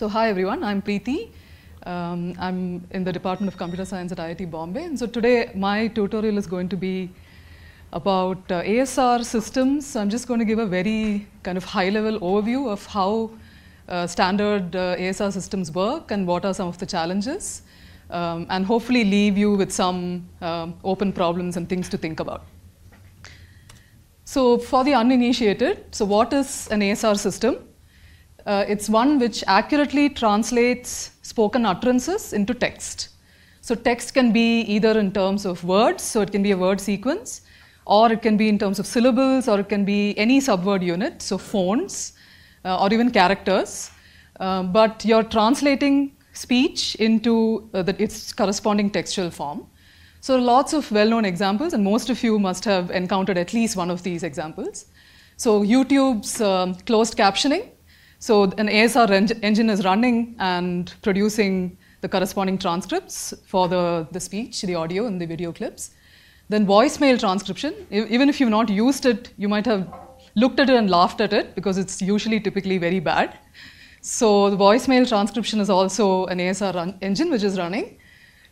So hi everyone, I'm Preeti. Um, I'm in the Department of Computer Science at IIT Bombay. And so today my tutorial is going to be about uh, ASR systems. I'm just going to give a very kind of high level overview of how uh, standard uh, ASR systems work and what are some of the challenges. Um, and hopefully leave you with some um, open problems and things to think about. So for the uninitiated, so what is an ASR system? Uh, it's one which accurately translates spoken utterances into text. So text can be either in terms of words, so it can be a word sequence, or it can be in terms of syllables, or it can be any subword unit, so phones, uh, or even characters. Uh, but you're translating speech into uh, the, its corresponding textual form. So lots of well-known examples, and most of you must have encountered at least one of these examples. So YouTube's um, closed captioning. So an ASR en engine is running and producing the corresponding transcripts for the, the speech, the audio, and the video clips. Then voicemail transcription. Even if you've not used it, you might have looked at it and laughed at it because it's usually typically very bad. So the voicemail transcription is also an ASR engine which is running.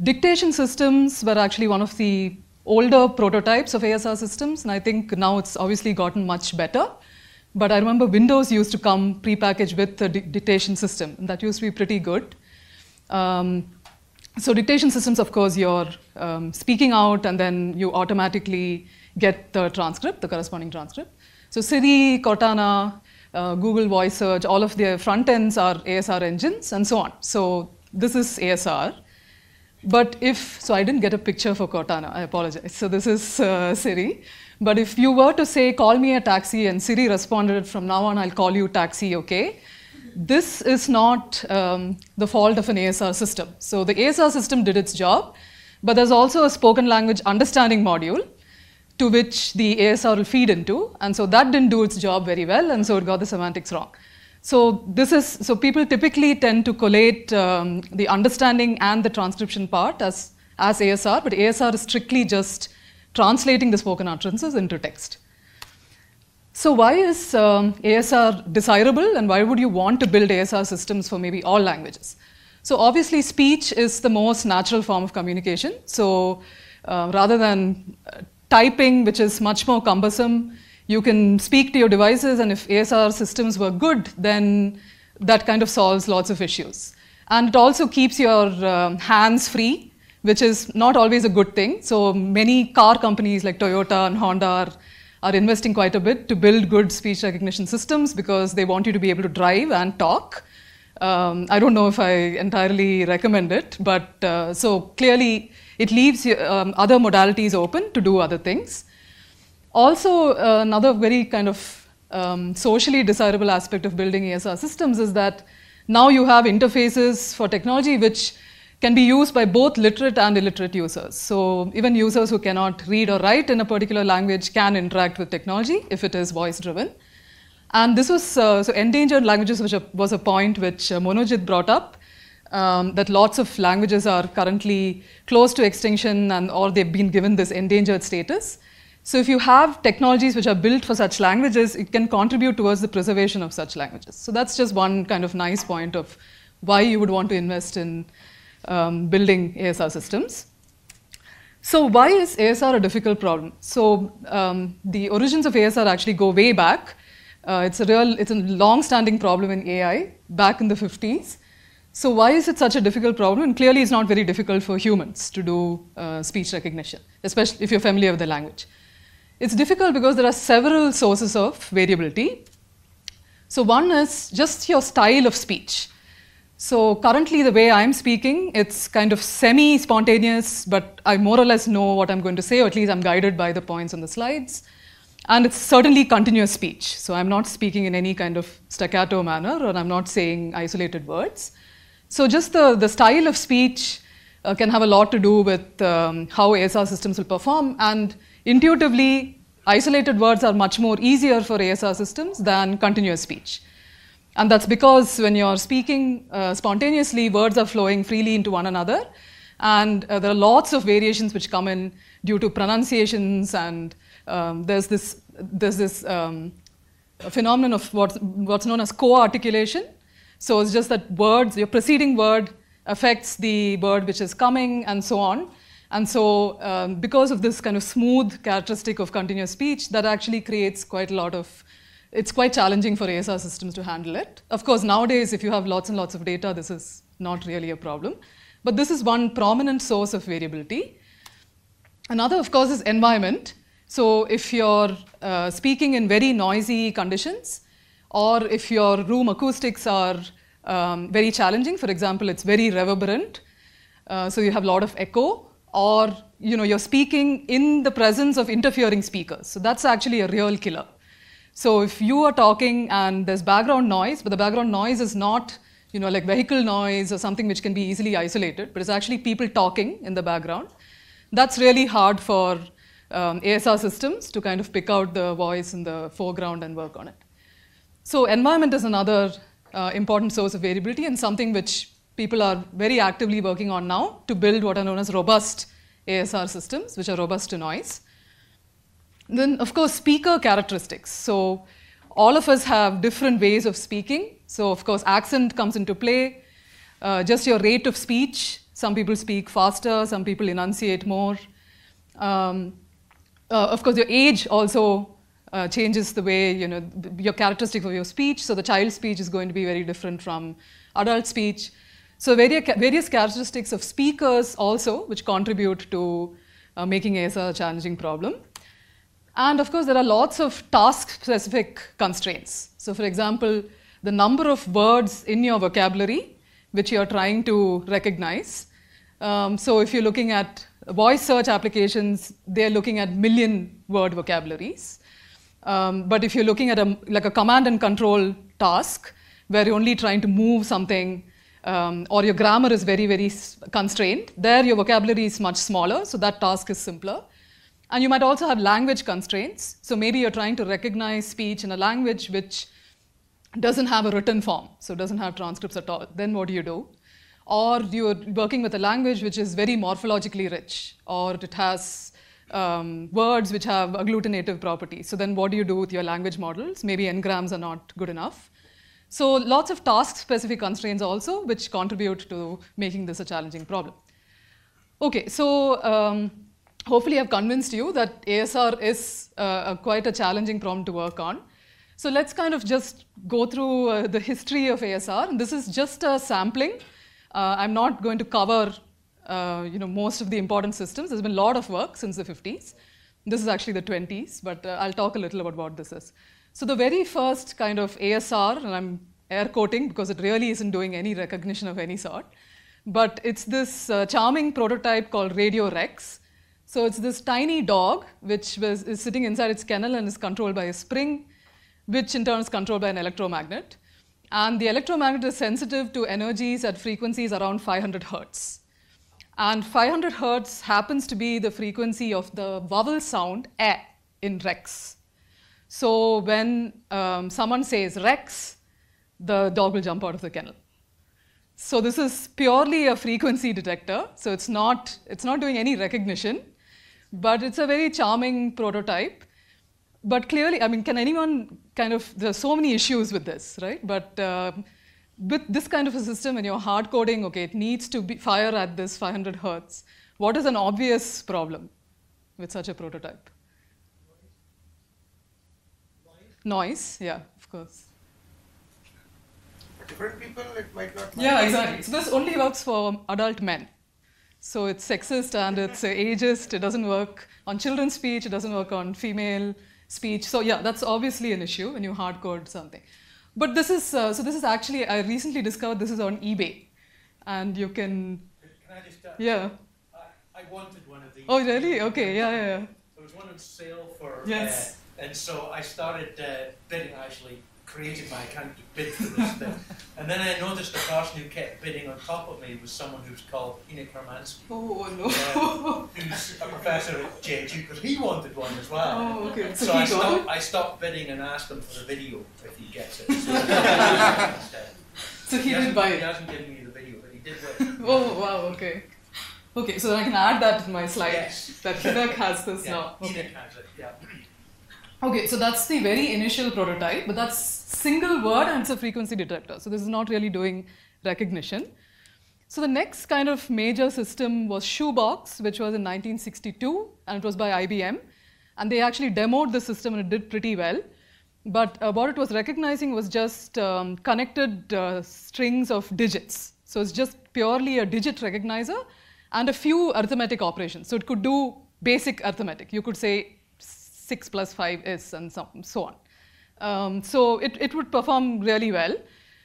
Dictation systems were actually one of the older prototypes of ASR systems, and I think now it's obviously gotten much better. But I remember Windows used to come prepackaged with a dictation system, and that used to be pretty good. Um, so dictation systems, of course, you're um, speaking out, and then you automatically get the transcript, the corresponding transcript. So Siri, Cortana, uh, Google Voice Search, all of their front ends are ASR engines, and so on. So this is ASR. But if, so I didn't get a picture for Cortana, I apologize. So this is uh, Siri. But if you were to say, call me a taxi, and Siri responded, from now on I'll call you taxi, okay? This is not um, the fault of an ASR system. So the ASR system did its job, but there's also a spoken language understanding module to which the ASR will feed into. And so that didn't do its job very well, and so it got the semantics wrong. So this is so people typically tend to collate um, the understanding and the transcription part as as ASR, but ASR is strictly just translating the spoken utterances into text. So why is um, ASR desirable, and why would you want to build ASR systems for maybe all languages? So obviously, speech is the most natural form of communication. So uh, rather than uh, typing, which is much more cumbersome, you can speak to your devices, and if ASR systems were good, then that kind of solves lots of issues. And it also keeps your um, hands free, which is not always a good thing. So many car companies like Toyota and Honda are, are investing quite a bit to build good speech recognition systems because they want you to be able to drive and talk. Um, I don't know if I entirely recommend it, but uh, so clearly it leaves um, other modalities open to do other things. Also, uh, another very kind of um, socially desirable aspect of building ASR systems is that now you have interfaces for technology which can be used by both literate and illiterate users. So even users who cannot read or write in a particular language can interact with technology if it is voice driven. And this was, uh, so endangered languages which was a point which uh, Monojit brought up, um, that lots of languages are currently close to extinction and or they've been given this endangered status. So if you have technologies which are built for such languages, it can contribute towards the preservation of such languages. So that's just one kind of nice point of why you would want to invest in um, building ASR systems. So why is ASR a difficult problem? So um, the origins of ASR actually go way back. Uh, it's a real, it's a long-standing problem in AI back in the 50s. So why is it such a difficult problem? And clearly it's not very difficult for humans to do uh, speech recognition, especially if you're familiar with the language. It's difficult because there are several sources of variability. So one is just your style of speech. So currently the way I'm speaking, it's kind of semi-spontaneous, but I more or less know what I'm going to say, or at least I'm guided by the points on the slides. And it's certainly continuous speech. So I'm not speaking in any kind of staccato manner, or I'm not saying isolated words. So just the, the style of speech uh, can have a lot to do with um, how ASR systems will perform. And intuitively, isolated words are much more easier for ASR systems than continuous speech. And that's because when you're speaking uh, spontaneously, words are flowing freely into one another. And uh, there are lots of variations which come in due to pronunciations, and um, there's this, there's this um, phenomenon of what's, what's known as co articulation, So it's just that words, your preceding word affects the word which is coming and so on. And so, um, because of this kind of smooth characteristic of continuous speech, that actually creates quite a lot of, it's quite challenging for ASR systems to handle it. Of course, nowadays, if you have lots and lots of data, this is not really a problem. But this is one prominent source of variability. Another, of course, is environment. So if you're uh, speaking in very noisy conditions, or if your room acoustics are um, very challenging, for example, it's very reverberant, uh, so you have a lot of echo, or you know, you're speaking in the presence of interfering speakers. So that's actually a real killer. So if you are talking and there's background noise, but the background noise is not you know, like vehicle noise or something which can be easily isolated, but it's actually people talking in the background. That's really hard for um, ASR systems to kind of pick out the voice in the foreground and work on it. So environment is another uh, important source of variability and something which people are very actively working on now to build what are known as robust ASR systems, which are robust to noise. Then, of course, speaker characteristics. So all of us have different ways of speaking. So, of course, accent comes into play, uh, just your rate of speech. Some people speak faster, some people enunciate more. Um, uh, of course, your age also uh, changes the way, you know, your characteristic of your speech. So, the child speech is going to be very different from adult speech. So, various characteristics of speakers also, which contribute to uh, making ASR a challenging problem. And of course, there are lots of task-specific constraints. So for example, the number of words in your vocabulary which you're trying to recognize. Um, so if you're looking at voice search applications, they're looking at million word vocabularies. Um, but if you're looking at a, like a command and control task, where you're only trying to move something, um, or your grammar is very, very constrained, there your vocabulary is much smaller, so that task is simpler. And you might also have language constraints. So maybe you're trying to recognize speech in a language which doesn't have a written form, so doesn't have transcripts at all. Then what do you do? Or you're working with a language which is very morphologically rich, or it has um, words which have agglutinative properties. So then what do you do with your language models? Maybe n-grams are not good enough. So lots of task-specific constraints also, which contribute to making this a challenging problem. Okay, so um, hopefully I've convinced you that ASR is uh, quite a challenging problem to work on. So let's kind of just go through uh, the history of ASR. This is just a sampling. Uh, I'm not going to cover uh, you know, most of the important systems. There's been a lot of work since the 50s. This is actually the 20s, but uh, I'll talk a little about what this is. So the very first kind of ASR, and I'm air quoting because it really isn't doing any recognition of any sort, but it's this uh, charming prototype called Radio Rex, so it's this tiny dog which was, is sitting inside its kennel and is controlled by a spring, which in turn is controlled by an electromagnet. And the electromagnet is sensitive to energies at frequencies around 500 hertz. And 500 hertz happens to be the frequency of the vowel sound e in Rex. So when um, someone says Rex, the dog will jump out of the kennel. So this is purely a frequency detector. So it's not, it's not doing any recognition. But it's a very charming prototype. But clearly, I mean, can anyone kind of, there's so many issues with this, right? But uh, with this kind of a system, when you're hard coding, okay, it needs to be fire at this 500 hertz. What is an obvious problem with such a prototype? Noise, Noise yeah, of course. Different people, it might not. Yeah, exactly. So this only works for adult men. So it's sexist and it's ageist. It doesn't work on children's speech. It doesn't work on female speech. So yeah, that's obviously an issue when you hard code something. But this is uh, so. This is actually I recently discovered this is on eBay, and you can. Can I just? Uh, yeah. I, I, wanted one of these. Oh really? Okay. Yeah, yeah. yeah. There was one on sale for. Yes. Uh, and so I started uh, bidding actually created my account to bid for this thing. And then I noticed the person who kept bidding on top of me was someone who was called Hynek Hermansky. Oh, no. Uh, who's a professor at JHU, because he wanted one as well. Oh, okay. So, so I, stopped, I stopped bidding and asked him for the video if he gets it. So, so he, he didn't buy it. He hasn't given me the video, but he did win. oh, wow, okay. Okay, so I can add that to my slide. Yes. That Hynek has this yeah, now. Okay. Has it, yeah. Okay, so that's the very initial prototype, but that's single word and it's a frequency detector. So this is not really doing recognition. So the next kind of major system was Shoebox, which was in 1962, and it was by IBM. And they actually demoed the system and it did pretty well. But uh, what it was recognizing was just um, connected uh, strings of digits. So it's just purely a digit recognizer and a few arithmetic operations. So it could do basic arithmetic. You could say 6 plus 5 is, and so, so on. Um, so it, it would perform really well.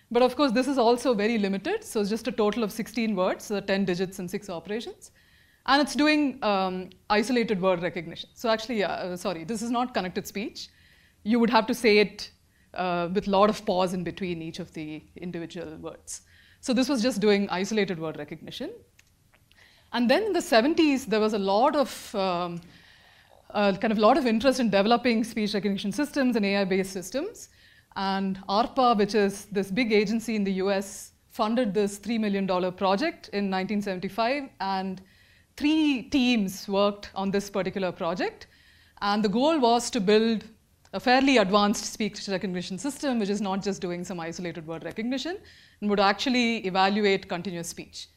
But of course, this is also very limited. So it's just a total of 16 words, so 10 digits and 6 operations. And it's doing um, isolated word recognition. So actually, uh, sorry, this is not connected speech. You would have to say it uh, with a lot of pause in between each of the individual words. So this was just doing isolated word recognition. And then in the 70s, there was a lot of um, uh, kind of lot of interest in developing speech recognition systems and AI-based systems. And ARPA, which is this big agency in the US, funded this $3 million project in 1975. And three teams worked on this particular project. And the goal was to build a fairly advanced speech recognition system, which is not just doing some isolated word recognition, and would actually evaluate continuous speech.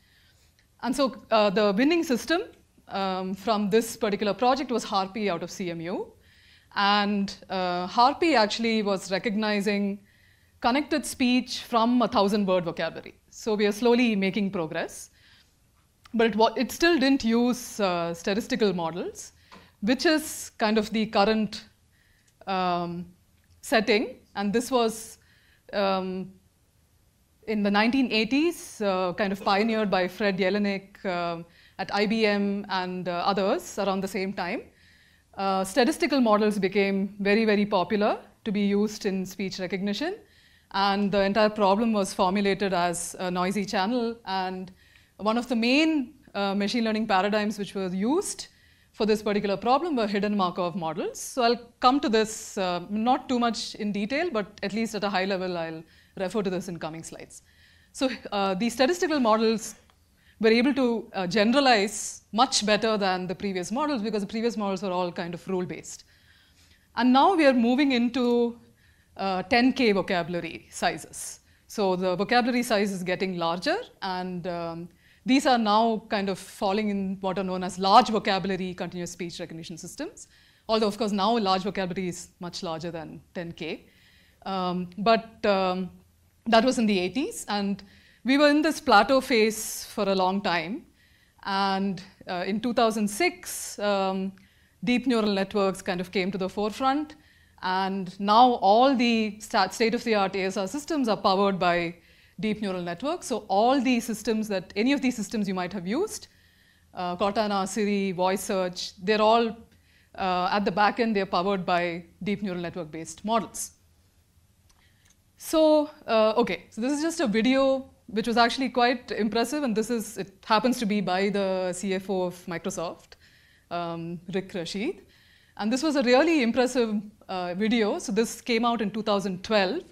And so uh, the winning system um, from this particular project was Harpy out of CMU. And uh, Harpy actually was recognizing connected speech from a thousand word vocabulary. So we are slowly making progress. But it, it still didn't use uh, statistical models, which is kind of the current um, setting. And this was um, in the 1980s, uh, kind of pioneered by Fred Jelinek uh, at IBM and uh, others around the same time. Uh, statistical models became very, very popular to be used in speech recognition. And the entire problem was formulated as a noisy channel. And one of the main uh, machine learning paradigms which was used for this particular problem were hidden Markov models. So I'll come to this uh, not too much in detail, but at least at a high level, I'll refer to this in coming slides. So uh, these statistical models were able to uh, generalize much better than the previous models because the previous models were all kind of rule-based. And now we are moving into uh, 10K vocabulary sizes. So the vocabulary size is getting larger, and um, these are now kind of falling in what are known as large vocabulary continuous speech recognition systems. Although, of course, now large vocabulary is much larger than 10K. Um, but um, that was in the 80s, and we were in this plateau phase for a long time. And uh, in 2006, um, deep neural networks kind of came to the forefront. And now all the state-of-the-art ASR systems are powered by deep neural networks. So all the systems that, any of these systems you might have used, uh, Cortana, Siri, voice search, they're all, uh, at the back end, they're powered by deep neural network-based models. So, uh, okay, so this is just a video which was actually quite impressive. And this is, it happens to be by the CFO of Microsoft, um, Rick Rashid. And this was a really impressive uh, video. So this came out in 2012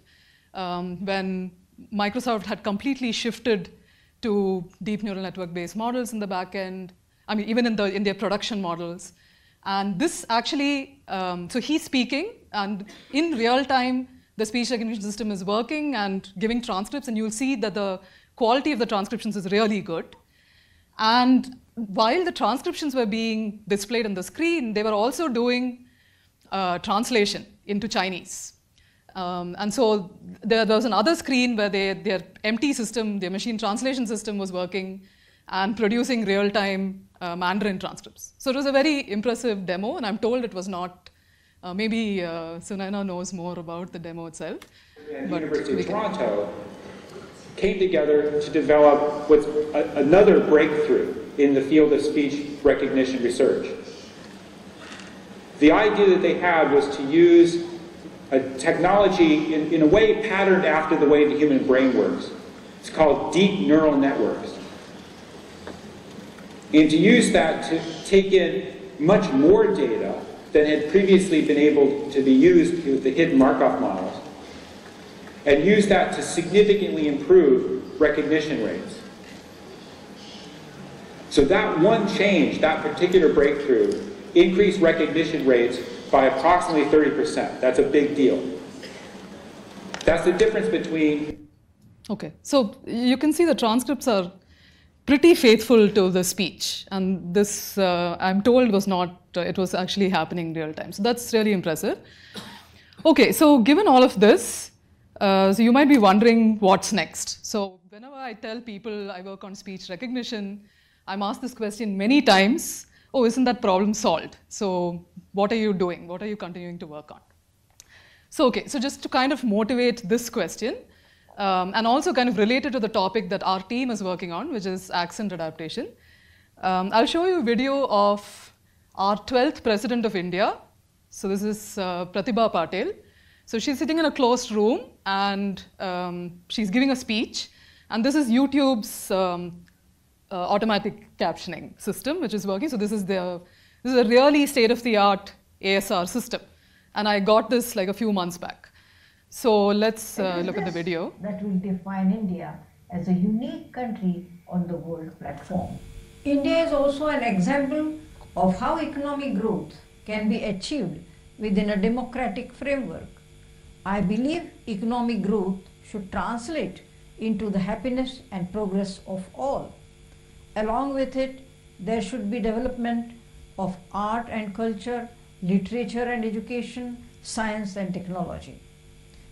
um, when Microsoft had completely shifted to deep neural network-based models in the back end. I mean, even in, the, in their production models. And this actually, um, so he's speaking, and in real time, the speech recognition system is working and giving transcripts, and you'll see that the quality of the transcriptions is really good. And while the transcriptions were being displayed on the screen, they were also doing uh, translation into Chinese. Um, and so there, there, was another screen where they, their MT system, their machine translation system was working and producing real-time uh, Mandarin transcripts. So it was a very impressive demo, and I'm told it was not uh, maybe uh, Sunayana knows more about the demo itself. And the University of Toronto came together to develop what's a, another breakthrough in the field of speech recognition research. The idea that they had was to use a technology in, in a way patterned after the way the human brain works. It's called deep neural networks. And to use that to take in much more data than had previously been able to be used with the hidden Markov models, and use that to significantly improve recognition rates. So that one change, that particular breakthrough, increased recognition rates by approximately 30%. That's a big deal. That's the difference between Okay, so you can see the transcripts are pretty faithful to the speech, and this uh, I'm told was not. Uh, it was actually happening real time. So that's really impressive. Okay, so given all of this, uh, so you might be wondering what's next. So whenever I tell people I work on speech recognition, I'm asked this question many times. Oh, isn't that problem solved? So what are you doing? What are you continuing to work on? So okay, so just to kind of motivate this question. Um, and also kind of related to the topic that our team is working on, which is accent adaptation. Um, I'll show you a video of our 12th president of India. So this is uh, Pratibha Patil. So she's sitting in a closed room and um, she's giving a speech. And this is YouTube's um, uh, automatic captioning system, which is working. So this is the this is a really state-of-the-art ASR system. And I got this like a few months back. So let's uh, look at the video. That will define India as a unique country on the world platform. India is also an example of how economic growth can be achieved within a democratic framework. I believe economic growth should translate into the happiness and progress of all. Along with it, there should be development of art and culture, literature and education, science and technology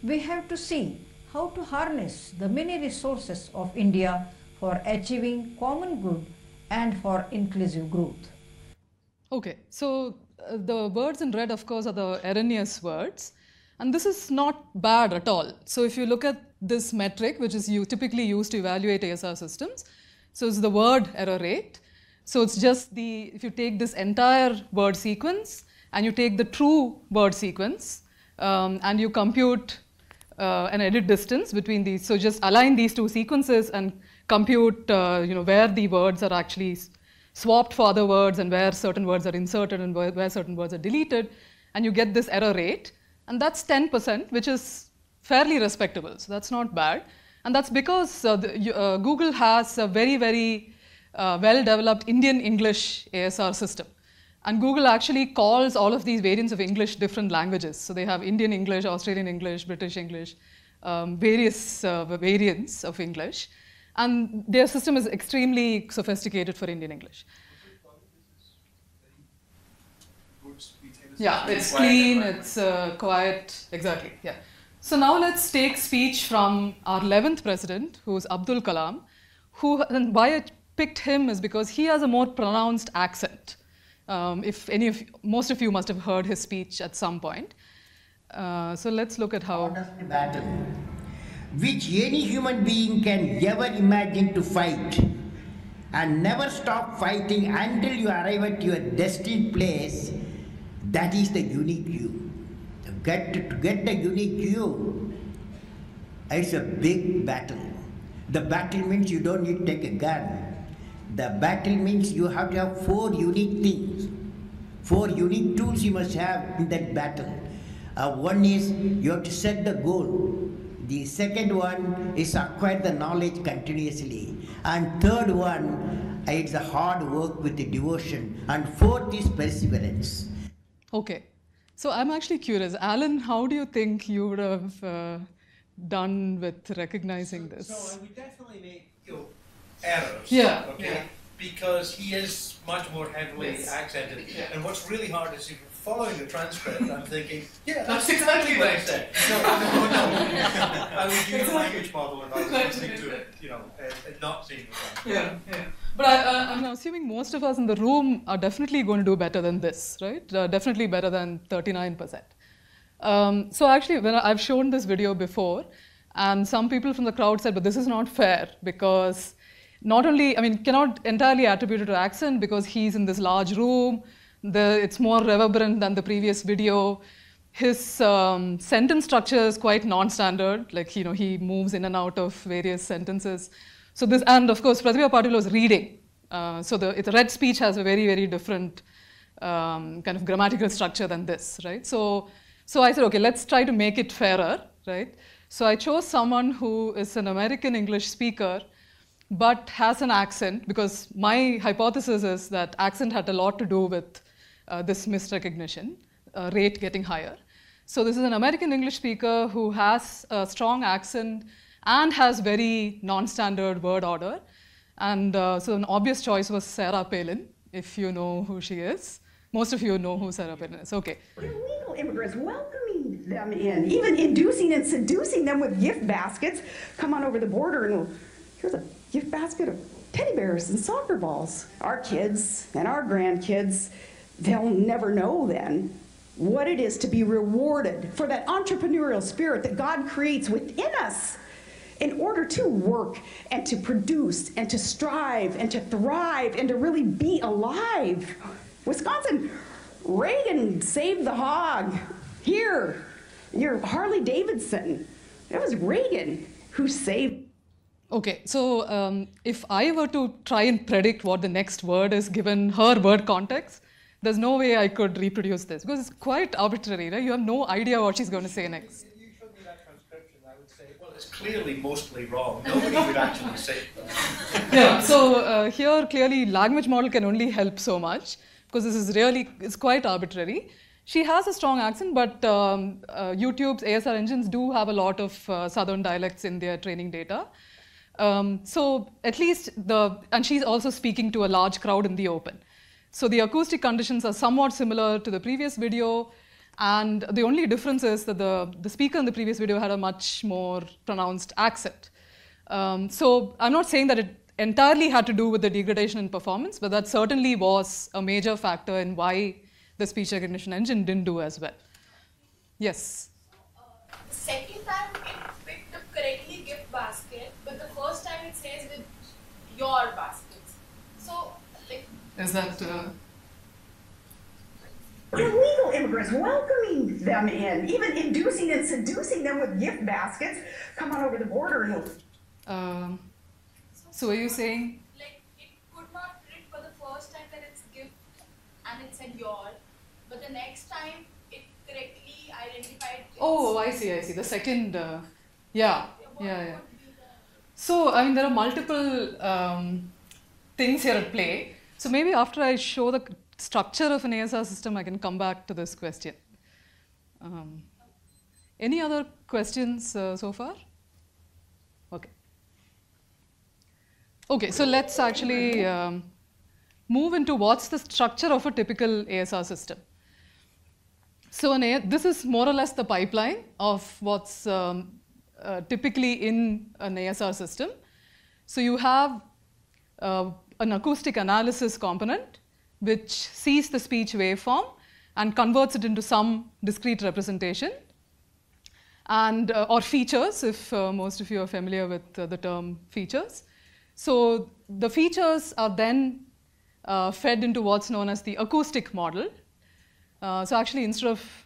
we have to see how to harness the many resources of India for achieving common good and for inclusive growth. Okay, so uh, the words in red, of course, are the erroneous words. And this is not bad at all. So if you look at this metric, which is you typically used to evaluate ASR systems, so it's the word error rate. So it's just the, if you take this entire word sequence and you take the true word sequence um, and you compute uh, an edit distance between these. So just align these two sequences and compute, uh, you know, where the words are actually swapped for other words and where certain words are inserted and where, where certain words are deleted, and you get this error rate. And that's 10%, which is fairly respectable. So that's not bad. And that's because uh, the, uh, Google has a very, very uh, well-developed Indian English ASR system. And Google actually calls all of these variants of English different languages. So they have Indian English, Australian English, British English, um, various uh, variants of English. And their system is extremely sophisticated for Indian English. Yeah, it's clean, it's uh, quiet, exactly, yeah. So now let's take speech from our 11th president, who's Abdul Kalam, who, and why I picked him is because he has a more pronounced accent. Um, if any of most of you must have heard his speech at some point. Uh, so let's look at how. The battle, which any human being can ever imagine to fight, and never stop fighting until you arrive at your destined place. That is the unique you. To get to, to get the unique you, it's a big battle. The battle means you don't need to take a gun the battle means you have to have four unique things. Four unique tools you must have in that battle. Uh, one is you have to set the goal. The second one is acquire the knowledge continuously. And third one, it's a hard work with the devotion. And fourth is perseverance. Okay. So I'm actually curious. Alan, how do you think you would have uh, done with recognizing this? So I would definitely make you know, errors. Yeah. Okay. Yeah. Because he is much more heavily Yes. accented. Yeah. And what's really hard is if you're following the transcript, I'm thinking, yeah, That's that's exactly what I said. No, no, no. I would use a language model if I was listening to it, you know, and, and not seeing the transcript. Yeah, yeah. But I, uh, I'm assuming most of us in the room are definitely going to do better than this, right? Uh, definitely better than 39%. Um, so actually, when I, I've shown this video before, and some people from the crowd said, but this is not fair because not only, I mean, cannot entirely attribute it to accent because he's in this large room, the, it's more reverberant than the previous video. His um, sentence structure is quite non-standard, like, you know, he moves in and out of various sentences. So this, and of course, Pratibha Patil was reading. Uh, so the, it's read speech has a very, very different um, kind of grammatical structure than this, right? So, so I said, okay, let's try to make it fairer, right? So I chose someone who is an American English speaker, but has an accent, because my hypothesis is that accent had a lot to do with uh, this misrecognition uh, rate getting higher. So this is an American English speaker who has a strong accent and has very non-standard word order. And uh, so an obvious choice was Sarah Palin, if you know who she is. Most of you know who Sarah Palin is. Okay. Illegal immigrants welcoming them in, even inducing and seducing them with gift baskets. Come on over the border and here's a gift basket of teddy bears and soccer balls. Our kids and our grandkids, they'll never know then what it is to be rewarded for that entrepreneurial spirit that God creates within us in order to work and to produce and to strive and to thrive and to really be alive. Wisconsin, Reagan saved the hog. Here, your Harley Davidson. It was Reagan who saved. Okay, so um, if I were to try and predict what the next word is given her word context, there's no way I could reproduce this because it's quite arbitrary, right? You have no idea what she's going to say next. You showed me that transcription, I would say, well, it's clearly mostly wrong. Nobody would actually say that. yeah, so uh, here clearly language model can only help so much because this is really, it's quite arbitrary. She has a strong accent, but um, uh, YouTube's ASR engines do have a lot of uh, southern dialects in their training data. Um, so at least the, and she's also speaking to a large crowd in the open. So the acoustic conditions are somewhat similar to the previous video, and the only difference is that the, the speaker in the previous video had a much more pronounced accent. Um, so I'm not saying that it entirely had to do with the degradation in performance, but that certainly was a major factor in why the speech recognition engine didn't do as well. Yes? The second time it picked up correctly gift basket, but the first time it says with your baskets. So, like, Is that. Uh, Illegal immigrants welcoming them in, even inducing and seducing them with gift baskets. Come on over the border and we'll um, so are you saying like it could not print for the first time that it's gift and it said your, but the next time it correctly identified. Oh, I see, I see. The second, uh, yeah, what yeah, yeah. So, I mean, there are multiple um, things here at play. So maybe after I show the structure of an ASR system, I can come back to this question. Um, any other questions uh, so far? Okay. Okay, so let's actually um, move into what's the structure of a typical ASR system. So an A- this is more or less the pipeline of what's um, uh, typically in an ASR system. So you have uh, an acoustic analysis component which sees the speech waveform and converts it into some discrete representation and uh, or features if uh, most of you are familiar with uh, the term features. So the features are then uh, fed into what's known as the acoustic model. Uh, so actually, instead of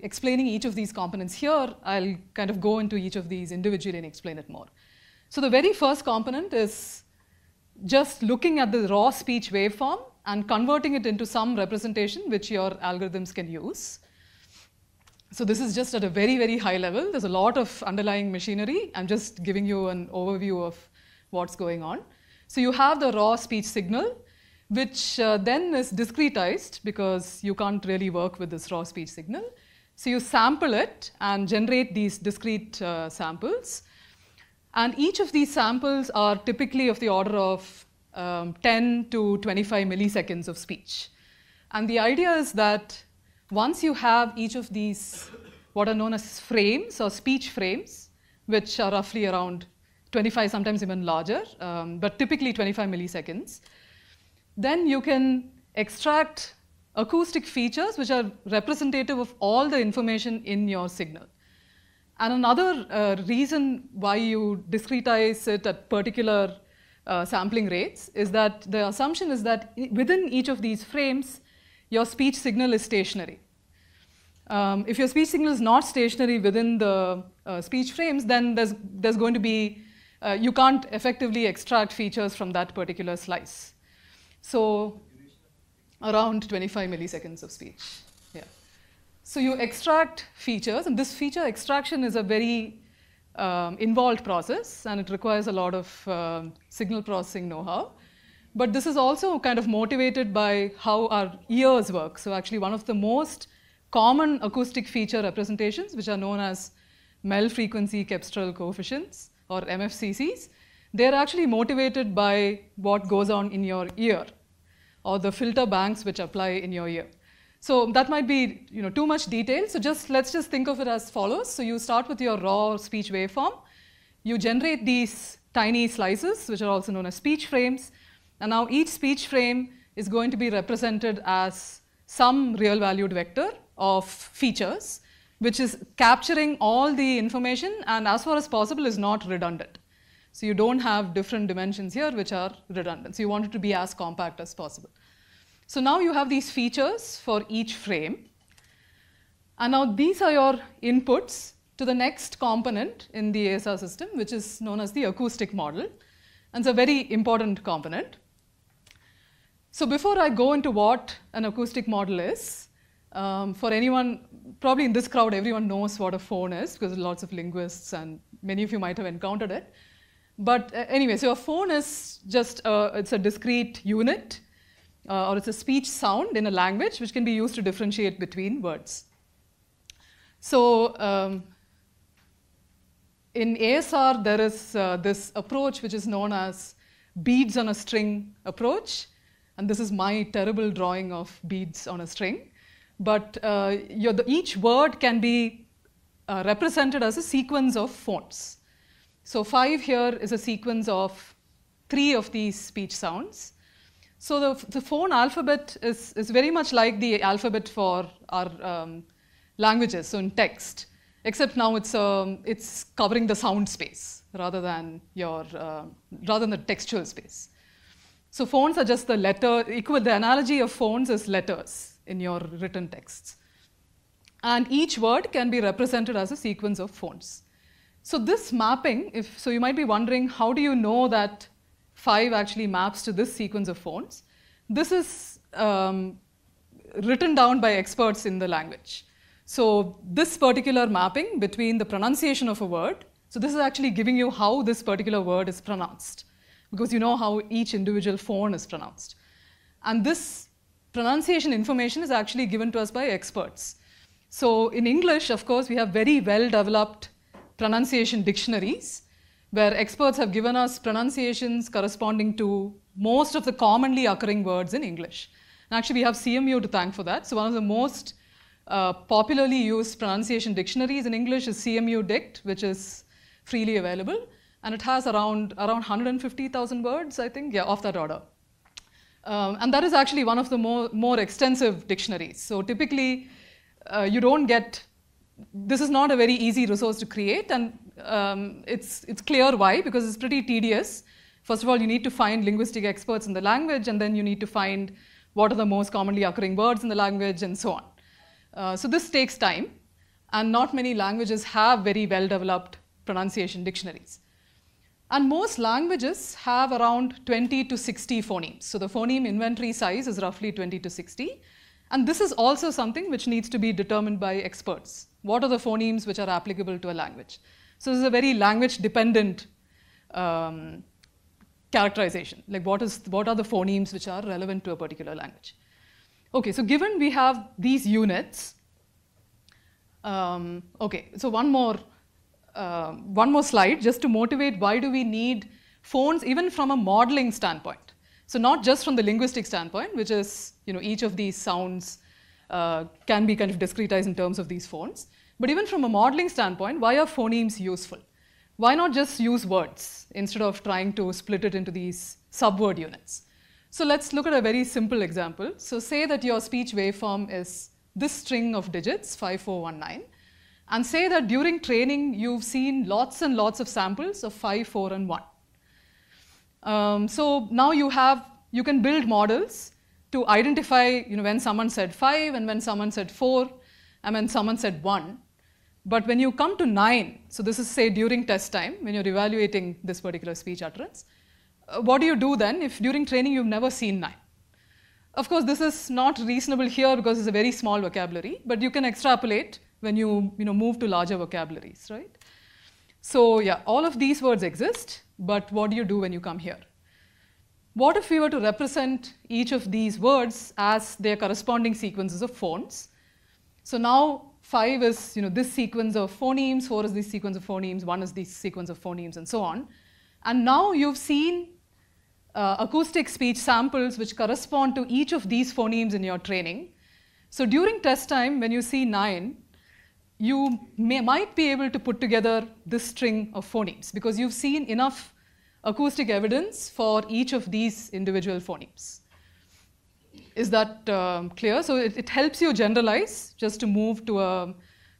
explaining each of these components here, I'll kind of go into each of these individually and explain it more. So the very first component is just looking at the raw speech waveform and converting it into some representation which your algorithms can use. So this is just at a very, very high level. There's a lot of underlying machinery. I'm just giving you an overview of what's going on. So you have the raw speech signal, which uh, then is discretized because you can't really work with this raw speech signal. So you sample it and generate these discrete uh, samples. And each of these samples are typically of the order of um, 10 to 25 milliseconds of speech. And the idea is that once you have each of these, what are known as frames or speech frames, which are roughly around 25, sometimes even larger, um, but typically 25 milliseconds, then you can extract acoustic features which are representative of all the information in your signal. And another uh, reason why you discretize it at particular uh, sampling rates is that the assumption is that within each of these frames, your speech signal is stationary. Um, if your speech signal is not stationary within the uh, speech frames, then there's, there's going to be, uh, you can't effectively extract features from that particular slice. So, around 25 milliseconds of speech. Yeah. So you extract features, and this feature extraction is a very um, involved process, and it requires a lot of um, signal processing know-how. But this is also kind of motivated by how our ears work. So actually, one of the most common acoustic feature representations, which are known as Mel frequency cepstral coefficients or MFCCs. They're actually motivated by what goes on in your ear or the filter banks which apply in your ear. So that might be you know, too much detail. So just let's just think of it as follows. So you start with your raw speech waveform. You generate these tiny slices, which are also known as speech frames. And now each speech frame is going to be represented as some real valued vector of features, which is capturing all the information and as far as possible is not redundant. So you don't have different dimensions here which are redundant. So you want it to be as compact as possible. So now you have these features for each frame. And now these are your inputs to the next component in the ASR system, which is known as the acoustic model. And it's a very important component. So before I go into what an acoustic model is, um, for anyone, probably in this crowd, everyone knows what a phone is because lots of linguists and many of you might have encountered it. But uh, anyway, so a phone is just, a, it's a discrete unit uh, or it's a speech sound in a language which can be used to differentiate between words. So um, in ASR, there is uh, this approach which is known as beads on a string approach. And this is my terrible drawing of beads on a string. But uh, the, each word can be uh, represented as a sequence of phones. So five here is a sequence of three of these speech sounds. So the, the phone alphabet is, is very much like the alphabet for our um, languages, so in text, except now it's, um, it's covering the sound space rather than, your, uh, rather than the textual space. So phones are just the letter, equal, the analogy of phones is letters in your written texts. And each word can be represented as a sequence of phones. So this mapping, if, so you might be wondering, how do you know that 5 actually maps to this sequence of phones? This is um, written down by experts in the language. So this particular mapping between the pronunciation of a word, so this is actually giving you how this particular word is pronounced because you know how each individual phone is pronounced. And this pronunciation information is actually given to us by experts. So in English, of course, we have very well developed pronunciation dictionaries where experts have given us pronunciations corresponding to most of the commonly occurring words in English. And actually, we have CMU to thank for that. So one of the most uh, popularly used pronunciation dictionaries in English is CMU Dict, which is freely available and it has around, around 150,000 words, I think, yeah, of that order. Um, and that is actually one of the more, more extensive dictionaries. So typically, uh, you don't get, this is not a very easy resource to create, and um, it's, it's clear why, because it's pretty tedious. First of all, you need to find linguistic experts in the language, and then you need to find what are the most commonly occurring words in the language, and so on. Uh, so this takes time, and not many languages have very well-developed pronunciation dictionaries. And most languages have around 20 to 60 phonemes. So the phoneme inventory size is roughly 20 to 60. And this is also something which needs to be determined by experts. What are the phonemes which are applicable to a language? So this is a very language dependent um, characterization. Like what, is, what are the phonemes which are relevant to a particular language? Okay, so given we have these units, um, okay, so one more uh, one more slide just to motivate why do we need phones even from a modeling standpoint. So not just from the linguistic standpoint, which is you know each of these sounds uh, can be kind of discretized in terms of these phones, but even from a modeling standpoint, why are phonemes useful? Why not just use words instead of trying to split it into these subword units? So let's look at a very simple example. So say that your speech waveform is this string of digits, 5419 and say that during training you've seen lots and lots of samples of 5, 4, and 1. Um, so now you have, you can build models to identify you know, when someone said 5 and when someone said 4 and when someone said 1. But when you come to 9, so this is say during test time, when you're evaluating this particular speech utterance, uh, what do you do then if during training you've never seen 9? Of course, this is not reasonable here because it's a very small vocabulary, but you can extrapolate when you, you know, move to larger vocabularies, right? So yeah, all of these words exist, but what do you do when you come here? What if we were to represent each of these words as their corresponding sequences of phones? So now five is you know this sequence of phonemes, four is this sequence of phonemes, one is this sequence of phonemes, and so on. And now you've seen uh, acoustic speech samples which correspond to each of these phonemes in your training. So during test time, when you see nine, you may, might be able to put together this string of phonemes because you've seen enough acoustic evidence for each of these individual phonemes. Is that um, clear? So it, it helps you generalize just to move to a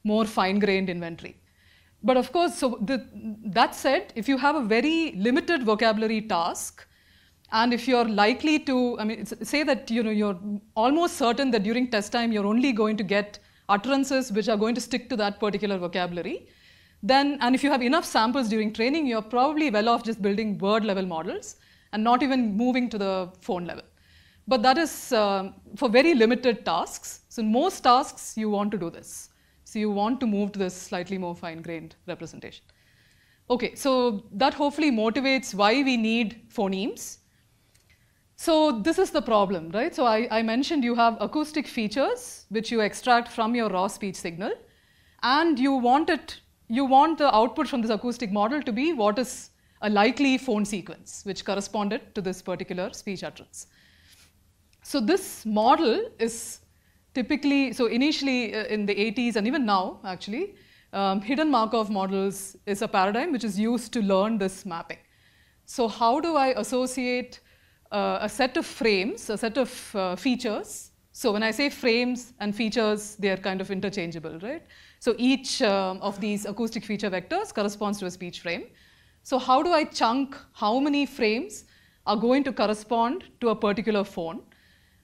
more fine-grained inventory. But of course, so the, that said, if you have a very limited vocabulary task, and if you're likely to, I mean, say that you know you're almost certain that during test time you're only going to get utterances which are going to stick to that particular vocabulary, then and if you have enough samples during training, you're probably well off just building word level models and not even moving to the phone level. But that is uh, for very limited tasks. So in most tasks you want to do this. So you want to move to this slightly more fine-grained representation. Okay, so that hopefully motivates why we need phonemes. So this is the problem, right? So I, I, mentioned you have acoustic features which you extract from your raw speech signal, and you want it, you want the output from this acoustic model to be what is a likely phone sequence which corresponded to this particular speech utterance. So this model is typically, so initially uh, in the 80s and even now actually, um, hidden Markov models is a paradigm which is used to learn this mapping. So how do I associate uh, a set of frames, a set of uh, features. So when I say frames and features, they are kind of interchangeable, right? So each um, of these acoustic feature vectors corresponds to a speech frame. So how do I chunk how many frames are going to correspond to a particular phone?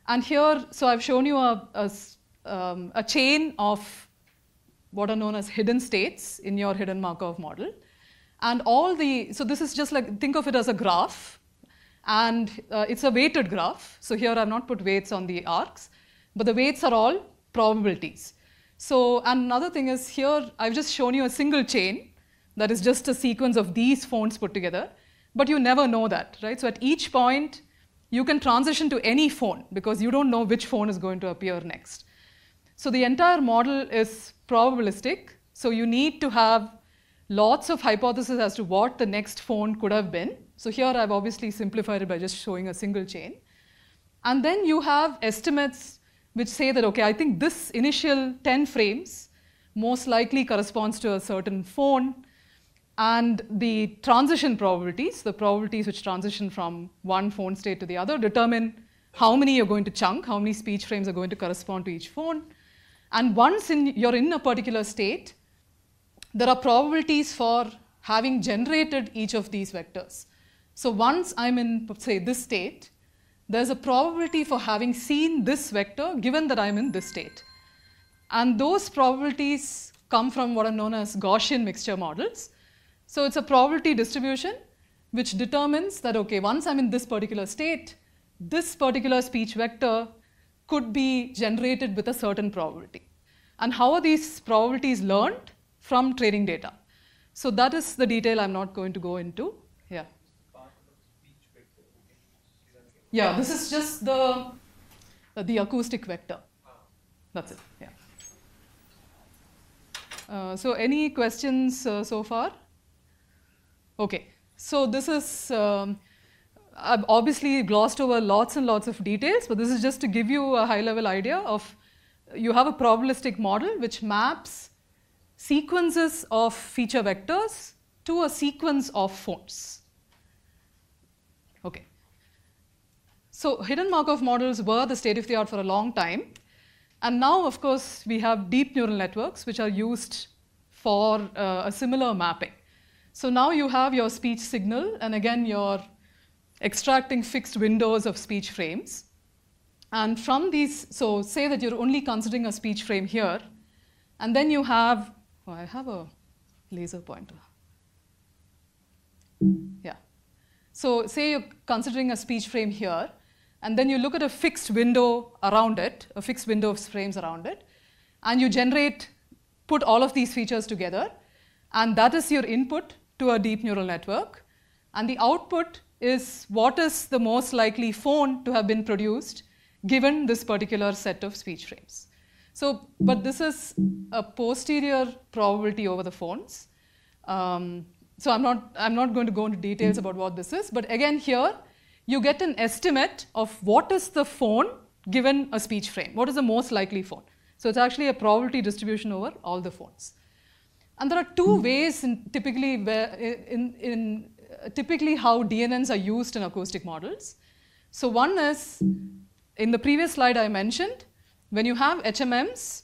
And here, so I've shown you a, a, um, a chain of what are known as hidden states in your hidden Markov model. And all the, so this is just like, think of it as a graph and uh, it's a weighted graph. So here I've not put weights on the arcs, but the weights are all probabilities. So another thing is here I've just shown you a single chain that is just a sequence of these phones put together, but you never know that, right? So at each point, you can transition to any phone because you don't know which phone is going to appear next. So the entire model is probabilistic. So you need to have lots of hypotheses as to what the next phone could have been. So here I've obviously simplified it by just showing a single chain. And then you have estimates which say that, okay, I think this initial 10 frames most likely corresponds to a certain phone. And the transition probabilities, the probabilities which transition from one phone state to the other, determine how many you're going to chunk, how many speech frames are going to correspond to each phone. And once in, you're in a particular state, there are probabilities for having generated each of these vectors. So once I'm in, say, this state, there's a probability for having seen this vector given that I'm in this state. And those probabilities come from what are known as Gaussian mixture models. So it's a probability distribution which determines that, okay, once I'm in this particular state, this particular speech vector could be generated with a certain probability. And how are these probabilities learned? From training data. So that is the detail I'm not going to go into. Yeah. This is just the, uh, the acoustic vector. That's it, yeah. Uh, so any questions uh, so far? Okay, so this is, um, I've obviously glossed over lots and lots of details, but this is just to give you a high level idea of, you have a probabilistic model which maps sequences of feature vectors to a sequence of phones. Okay. So hidden Markov models were the state of the art for a long time. And now, of course, we have deep neural networks which are used for uh, a similar mapping. So now you have your speech signal, and again, you're extracting fixed windows of speech frames. And from these, so say that you're only considering a speech frame here, and then you have, oh, I have a laser pointer. Yeah. So say you're considering a speech frame here, and then you look at a fixed window around it, a fixed window of frames around it, and you generate, put all of these features together, and that is your input to a deep neural network. And the output is what is the most likely phone to have been produced given this particular set of speech frames. So, but this is a posterior probability over the phones. Um, so I'm not, I'm not going to go into details about what this is, but again here, you get an estimate of what is the phone given a speech frame. What is the most likely phone? So it's actually a probability distribution over all the phones. And there are two ways in typically where, in, in uh, typically how DNNs are used in acoustic models. So one is, in the previous slide I mentioned, when you have HMMs,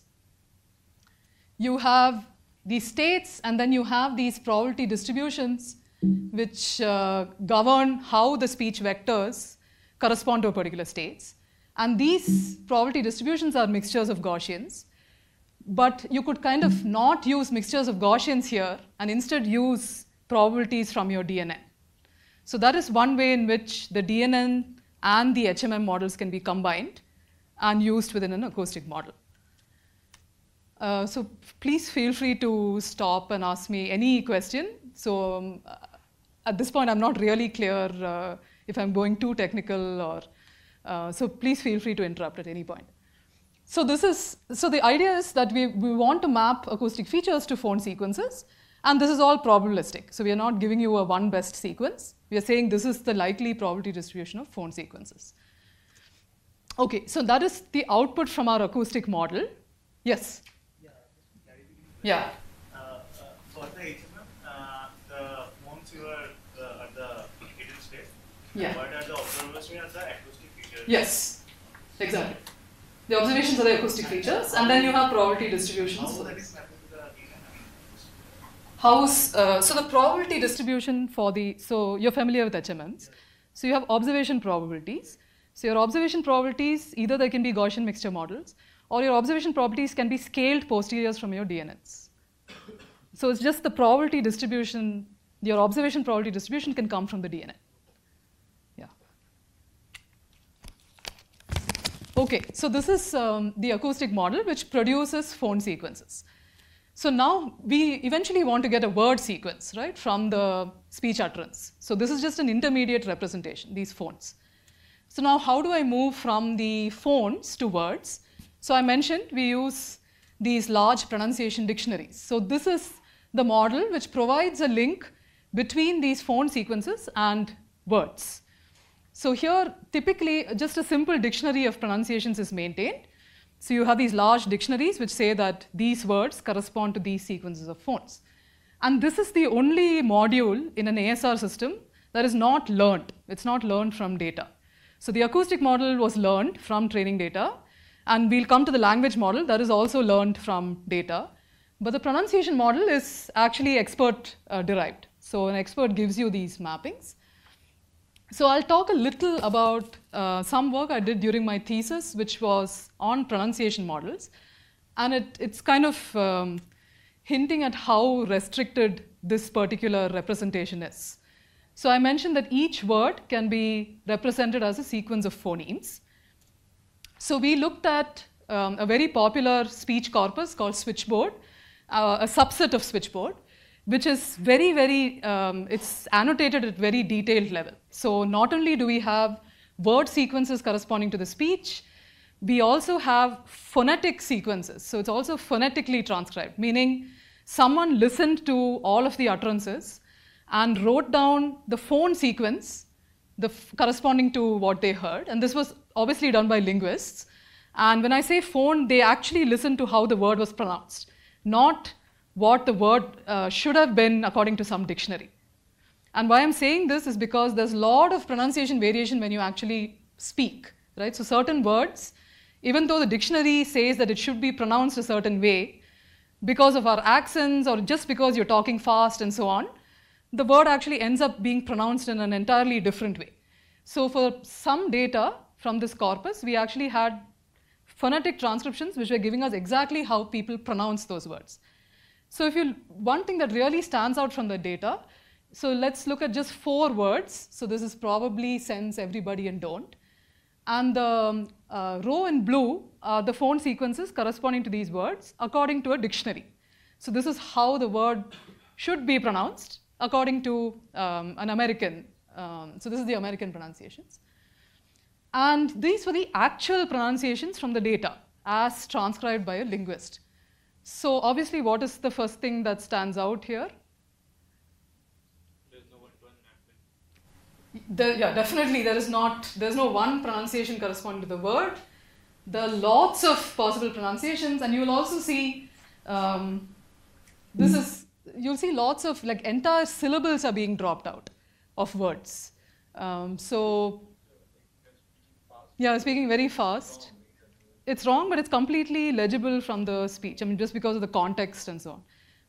you have these states and then you have these probability distributions which uh, govern how the speech vectors correspond to a particular states. And these probability distributions are mixtures of Gaussians. But you could kind of not use mixtures of Gaussians here and instead use probabilities from your DNN. So that is one way in which the DNN and the HMM models can be combined and used within an acoustic model. Uh, so please feel free to stop and ask me any question. So um, at this point, I'm not really clear uh, if I'm going too technical or, uh, so please feel free to interrupt at any point. So this is, so the idea is that we, we want to map acoustic features to phone sequences, and this is all probabilistic. So we are not giving you a one best sequence. We are saying this is the likely probability distribution of phone sequences. Okay, so that is the output from our acoustic model. Yes? Yeah. Uh, uh, uh, the once you are uh, at the hidden state, Yeah. what are the observation and the acoustic features? Yes, exactly. The observations are the acoustic features, and then you have probability distributions. How for that this. is mapping to the DNN? How's, uh, so the probability distribution for the, so you're familiar with HMMs. So you have observation probabilities. So your observation probabilities, either they can be Gaussian mixture models, or your observation probabilities can be scaled posteriors from your DNNs. So it's just the probability distribution, your observation probability distribution can come from the DNN. Okay, so this is um, the acoustic model which produces phone sequences. So now we eventually want to get a word sequence, right, from the speech utterance. So this is just an intermediate representation, these phones. So now how do I move from the phones to words? So I mentioned we use these large pronunciation dictionaries. So this is the model which provides a link between these phone sequences and words. So here, typically, just a simple dictionary of pronunciations is maintained. So you have these large dictionaries which say that these words correspond to these sequences of phones. And this is the only module in an ASR system that is not learned. It's not learned from data. So the acoustic model was learned from training data, and we'll come to the language model that is also learned from data. But the pronunciation model is actually expert uh, derived. So an expert gives you these mappings. So I'll talk a little about uh, some work I did during my thesis, which was on pronunciation models. And it, it's kind of um, hinting at how restricted this particular representation is. So I mentioned that each word can be represented as a sequence of phonemes. So we looked at um, a very popular speech corpus called switchboard, uh, a subset of switchboard, which is very, very, um, it's annotated at very detailed level. So not only do we have word sequences corresponding to the speech, we also have phonetic sequences. So it's also phonetically transcribed, meaning someone listened to all of the utterances and wrote down the phone sequence the corresponding to what they heard. And this was obviously done by linguists. And when I say phone, they actually listened to how the word was pronounced, not what the word uh, should have been according to some dictionary. And why I'm saying this is because there's a lot of pronunciation variation when you actually speak, right? So certain words, even though the dictionary says that it should be pronounced a certain way, because of our accents or just because you're talking fast and so on, the word actually ends up being pronounced in an entirely different way. So for some data from this corpus, we actually had phonetic transcriptions which were giving us exactly how people pronounce those words. So if you, one thing that really stands out from the data, so let's look at just four words. So this is probably sense, everybody, and don't. And the um, uh, row in blue are the phone sequences corresponding to these words according to a dictionary. So this is how the word should be pronounced according to um, an American. Um, so this is the American pronunciations. And these were the actual pronunciations from the data as transcribed by a linguist. So obviously, what is the first thing that stands out here? There, yeah, definitely there is not, there's no one pronunciation corresponding to the word. There are lots of possible pronunciations, and you will also see um, this is, you'll see lots of like entire syllables are being dropped out of words. Um, so, yeah, speaking very fast. It's wrong, but it's completely legible from the speech. I mean, just because of the context and so on.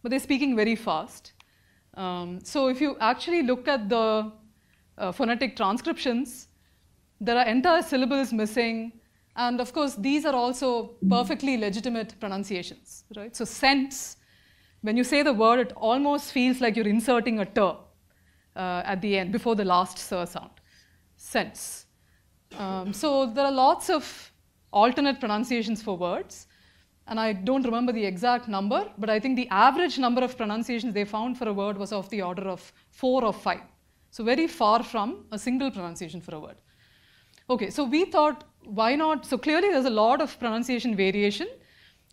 But they're speaking very fast. Um, so if you actually look at the uh, phonetic transcriptions, there are entire syllables missing. And of course, these are also perfectly legitimate pronunciations, right? So sense, when you say the word, it almost feels like you're inserting a uh, at the end before the last sir sound. Sense. Um, so there are lots of alternate pronunciations for words. And I don't remember the exact number, but I think the average number of pronunciations they found for a word was of the order of four or five. So very far from a single pronunciation for a word. Okay, so we thought, why not? So clearly there's a lot of pronunciation variation.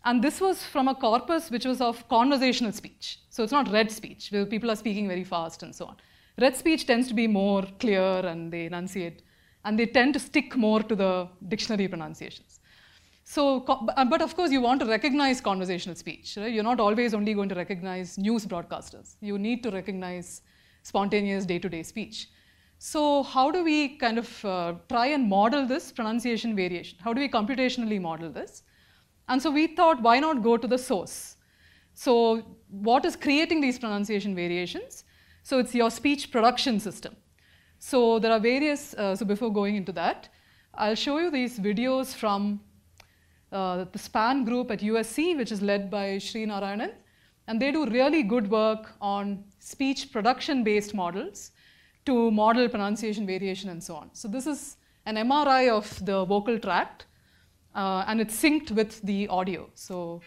And this was from a corpus which was of conversational speech. So it's not read speech, where people are speaking very fast and so on. Read speech tends to be more clear and they enunciate, and they tend to stick more to the dictionary pronunciations. So, but of course, you want to recognize conversational speech. Right? You're not always only going to recognize news broadcasters. You need to recognize spontaneous day-to-day speech. So how do we kind of uh, try and model this pronunciation variation? How do we computationally model this? And so we thought, why not go to the source? So what is creating these pronunciation variations? So it's your speech production system. So there are various, uh, so before going into that, I'll show you these videos from uh, the SPAN group at USC, which is led by Shri Narayanan. And they do really good work on speech production based models to model pronunciation variation and so on. So this is an MRI of the vocal tract uh, and it's synced with the audio. So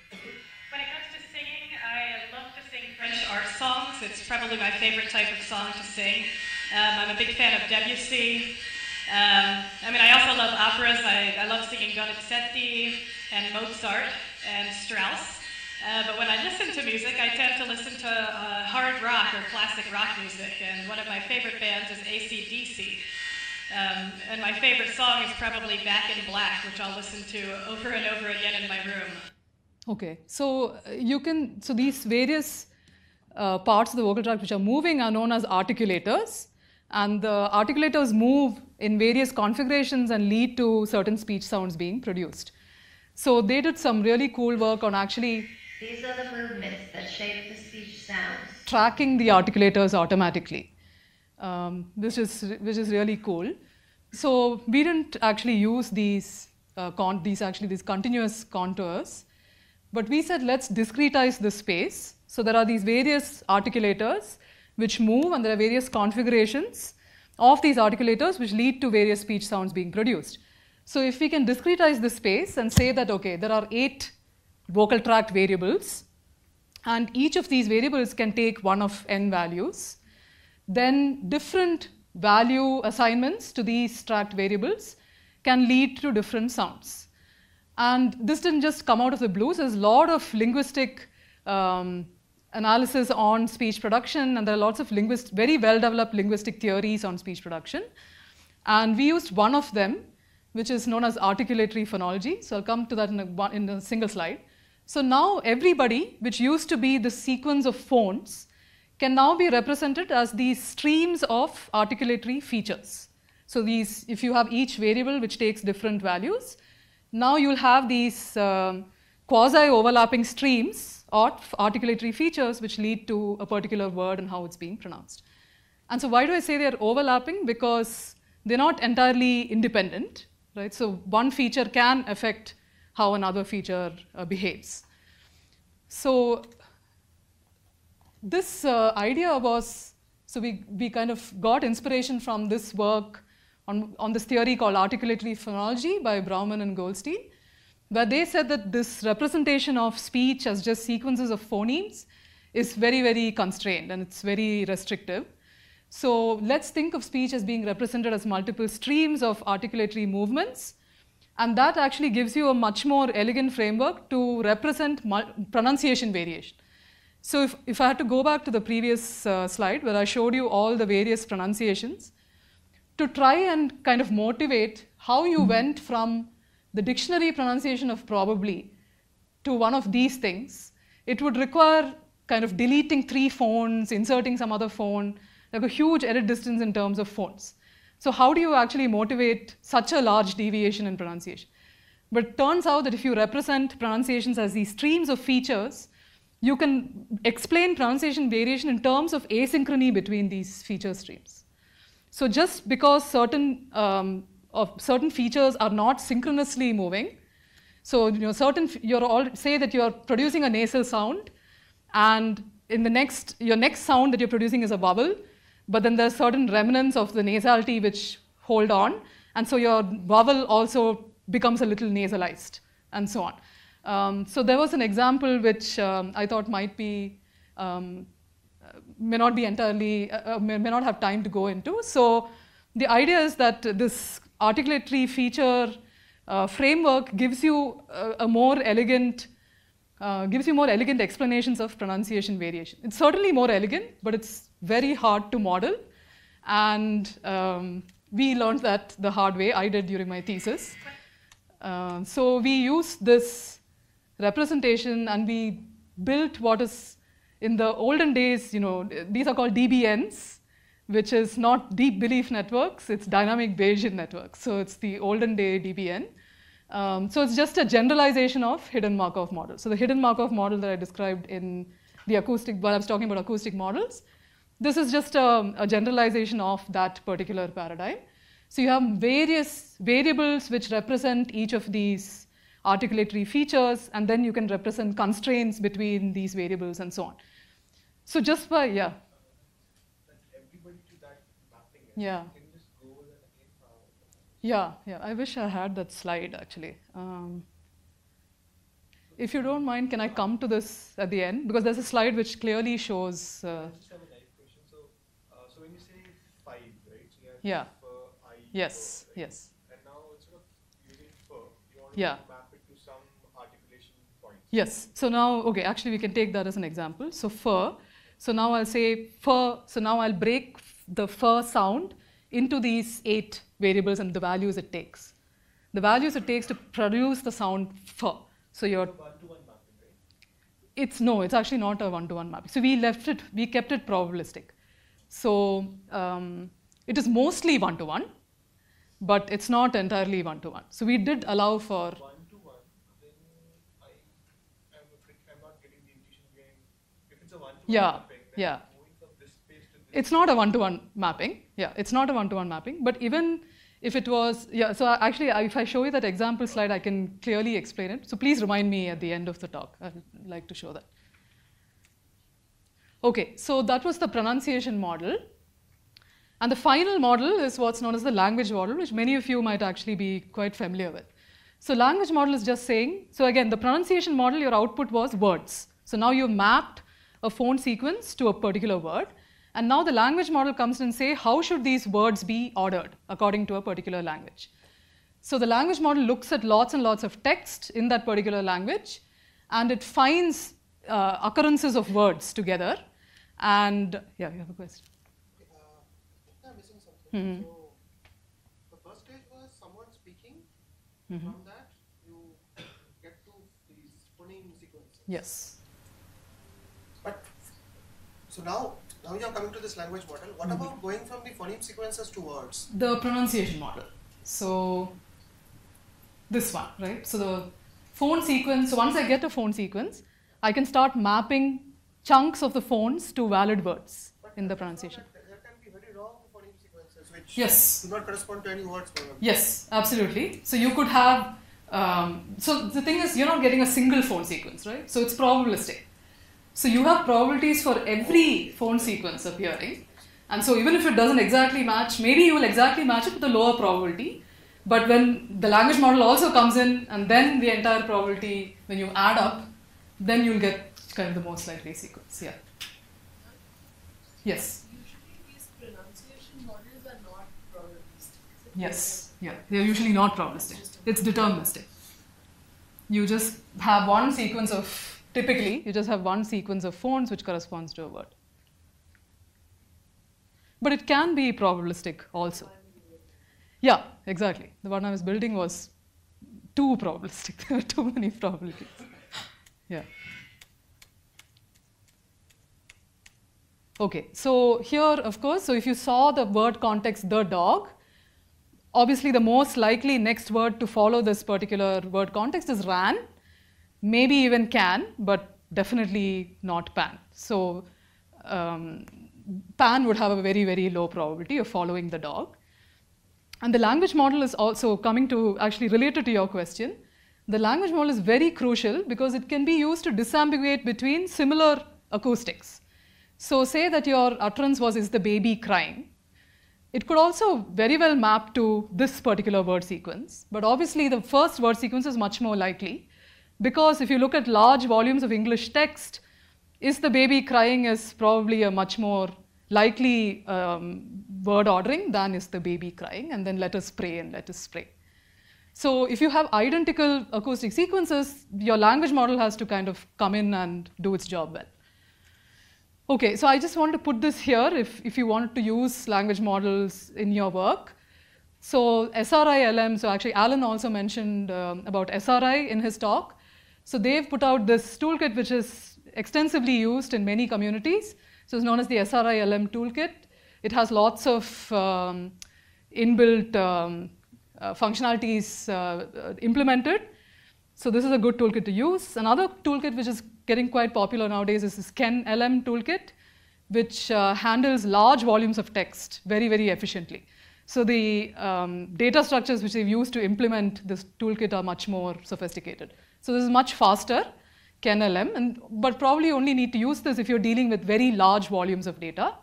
when it comes to singing, I love to sing French art songs. It's probably my favorite type of song to sing. Um, I'm a big fan of Debussy. Um, I mean, I also love operas. I, I love singing Donizetti and Mozart and Strauss. Uh, but when I listen to music, I tend to listen to uh, hard rock or classic rock music. And one of my favorite bands is AC/DC. Um, and my favorite song is probably Back in Black, which I'll listen to over and over again in my room. Okay, so uh, you can, so these various uh, parts of the vocal tract which are moving are known as articulators. And the articulators move in various configurations and lead to certain speech sounds being produced. So they did some really cool work on actually these are the movements that shape the speech sounds. Tracking the articulators automatically, um, which, is, which is really cool. So we didn't actually use these, uh, con- these actually these continuous contours, but we said let's discretize the space. So there are these various articulators which move and there are various configurations of these articulators which lead to various speech sounds being produced. So if we can discretize the space and say that, okay, there are eight vocal tract variables, and each of these variables can take one of n values. Then different value assignments to these tract variables can lead to different sounds. And this didn't just come out of the blue. So there's a lot of linguistic um, analysis on speech production, and there are lots of linguist, very well-developed linguistic theories on speech production. And we used one of them, which is known as articulatory phonology. So I'll come to that in a, in a single slide. So now everybody, which used to be the sequence of phones, can now be represented as these streams of articulatory features. So these, if you have each variable which takes different values, now you'll have these um, quasi-overlapping streams of articulatory features which lead to a particular word and how it's being pronounced. And so why do I say they're overlapping? Because they're not entirely independent, right? So one feature can affect how another feature uh, behaves. So this uh, idea was, so we, we kind of got inspiration from this work on, on this theory called articulatory phonology by Browman and Goldstein, where they said that this representation of speech as just sequences of phonemes is very, very constrained and it's very restrictive. So let's think of speech as being represented as multiple streams of articulatory movements And that actually gives you a much more elegant framework to represent pronunciation variation. So if, if I had to go back to the previous uh, slide where I showed you all the various pronunciations, to try and kind of motivate how you went from the dictionary pronunciation of probably to one of these things, it would require kind of deleting three phones, inserting some other phone, like a huge edit distance in terms of phones. So how do you actually motivate such a large deviation in pronunciation? But it turns out that if you represent pronunciations as these streams of features, you can explain pronunciation variation in terms of asynchrony between these feature streams. So just because certain um, of certain features are not synchronously moving, so you know certain you're all say that you're producing a nasal sound, and in the next your next sound that you're producing is a vowel, but then there's certain remnants of the nasality which hold on, and so your vowel also becomes a little nasalized, and so on. Um, so there was an example which um, I thought might be, um, may not be entirely, uh, uh, may, may, not have time to go into. So the idea is that this articulatory feature uh, framework gives you a, a more elegant, uh, gives you more elegant explanations of pronunciation variation. It's certainly more elegant, but it's very hard to model. And um, we learned that the hard way. I did during my thesis. Uh, so we used this representation and we built what is in the olden days, you know, these are called DBNs, which is not deep belief networks, it's dynamic Bayesian networks. So it's the olden day DBN. Um, so it's just a generalization of hidden Markov model. So the hidden Markov model that I described in the acoustic, while I was talking about acoustic models, this is just a, a generalization of that particular paradigm. So you have various variables which represent each of these articulatory features, and then you can represent constraints between these variables and so on. So just by, yeah. Yeah. Yeah, yeah. I wish I had that slide actually. Um, if you don't mind, can I come to this at the end? Because there's a slide which clearly shows. Uh, so, uh, so when you say five, right? So yeah. I, yes. right? Yes. And now instead of using you want yeah. to some Yes. So now, okay, actually we can take that as an example. So fur. So now I'll say fur. So now I'll break the fur sound into these eight variables and the values it takes. The values it takes to produce the sound fur. So your one-to-one mapping, right? it's no, it's actually not a one-to-one mapping. So we left it, we kept it probabilistic. So um, it is mostly one-to-one, but it's not entirely one-to-one. So we did allow for Yeah, yeah. It's not a one-to-one mapping. Yeah, it's not a one-to-one mapping. But even if it was, yeah, so actually, if I show you that example slide, I can clearly explain it. So please remind me at the end of the talk. I'd like to show that. Okay, so that was the pronunciation model. And the final model is what's known as the language model, which many of you might actually be quite familiar with. So language model is just saying, so again, the pronunciation model, your output was words. So now you've mapped a phone sequence to a particular word. And now the language model comes in and say, how should these words be ordered according to a particular language? So the language model looks at lots and lots of text in that particular language, and it finds uh, occurrences of words together. And yeah, you have a question. Uh, I'm missing something. Mm -hmm. So the first stage was someone speaking. Mm -hmm. From that, you get to these phoneme sequences. Yes. But so now, now you're coming to this language model. What mm -hmm. about going from the phoneme sequences to words? The pronunciation model. So this one, right? So the phone sequence, so once I get a phone sequence, I can start mapping chunks of the phones to valid words but in the pronunciation. There can be very wrong phoneme sequences which yes. do not correspond to any words. Probably. Yes, absolutely. So you could have, um, so the thing is, you're not getting a single phone sequence, right? So it's probabilistic. So you have probabilities for every phone sequence appearing. And so even if it doesn't exactly match, maybe you will exactly match it with a lower probability. But when the language model also comes in and then the entire probability, when you add up, then you'll get kind of the most likely sequence. Yeah. Yes. Usually these pronunciation models are. Yes. Yeah. They're usually not probabilistic. it's deterministic. You just have one sequence of, typically, you just have one sequence of phones which corresponds to a word. But it can be probabilistic also. Yeah, exactly. The one I was building was too probabilistic. there were too many probabilities. Yeah. Okay, so here, of course, so if you saw the word context, the dog, obviously the most likely next word to follow this particular word context is ran, maybe even can, but definitely not pan. So um, pan would have a very, very low probability of following the dog. And the language model is also coming to actually related to your question. The language model is very crucial because it can be used to disambiguate between similar acoustics. So say that your utterance was, is the baby crying? It could also very well map to this particular word sequence, but obviously the first word sequence is much more likely because if you look at large volumes of English text, is the baby crying is probably a much more likely um, word ordering than is the baby crying, and then let us pray and let us pray. So if you have identical acoustic sequences, your language model has to kind of come in and do its job well. Okay, so I just want to put this here if, if you want to use language models in your work. So SRILM, so actually Alan also mentioned um, about SRI in his talk. So they've put out this toolkit which is extensively used in many communities. So it's known as the SRILM toolkit. It has lots of um, inbuilt um, uh, functionalities uh, implemented. So this is a good toolkit to use. Another toolkit which is getting quite popular nowadays is this KenLM toolkit, which uh, handles large volumes of text very, very efficiently. So the um, data structures which they've used to implement this toolkit are much more sophisticated. So this is much faster, KenLM, and, but probably only need to use this if you're dealing with very large volumes of data.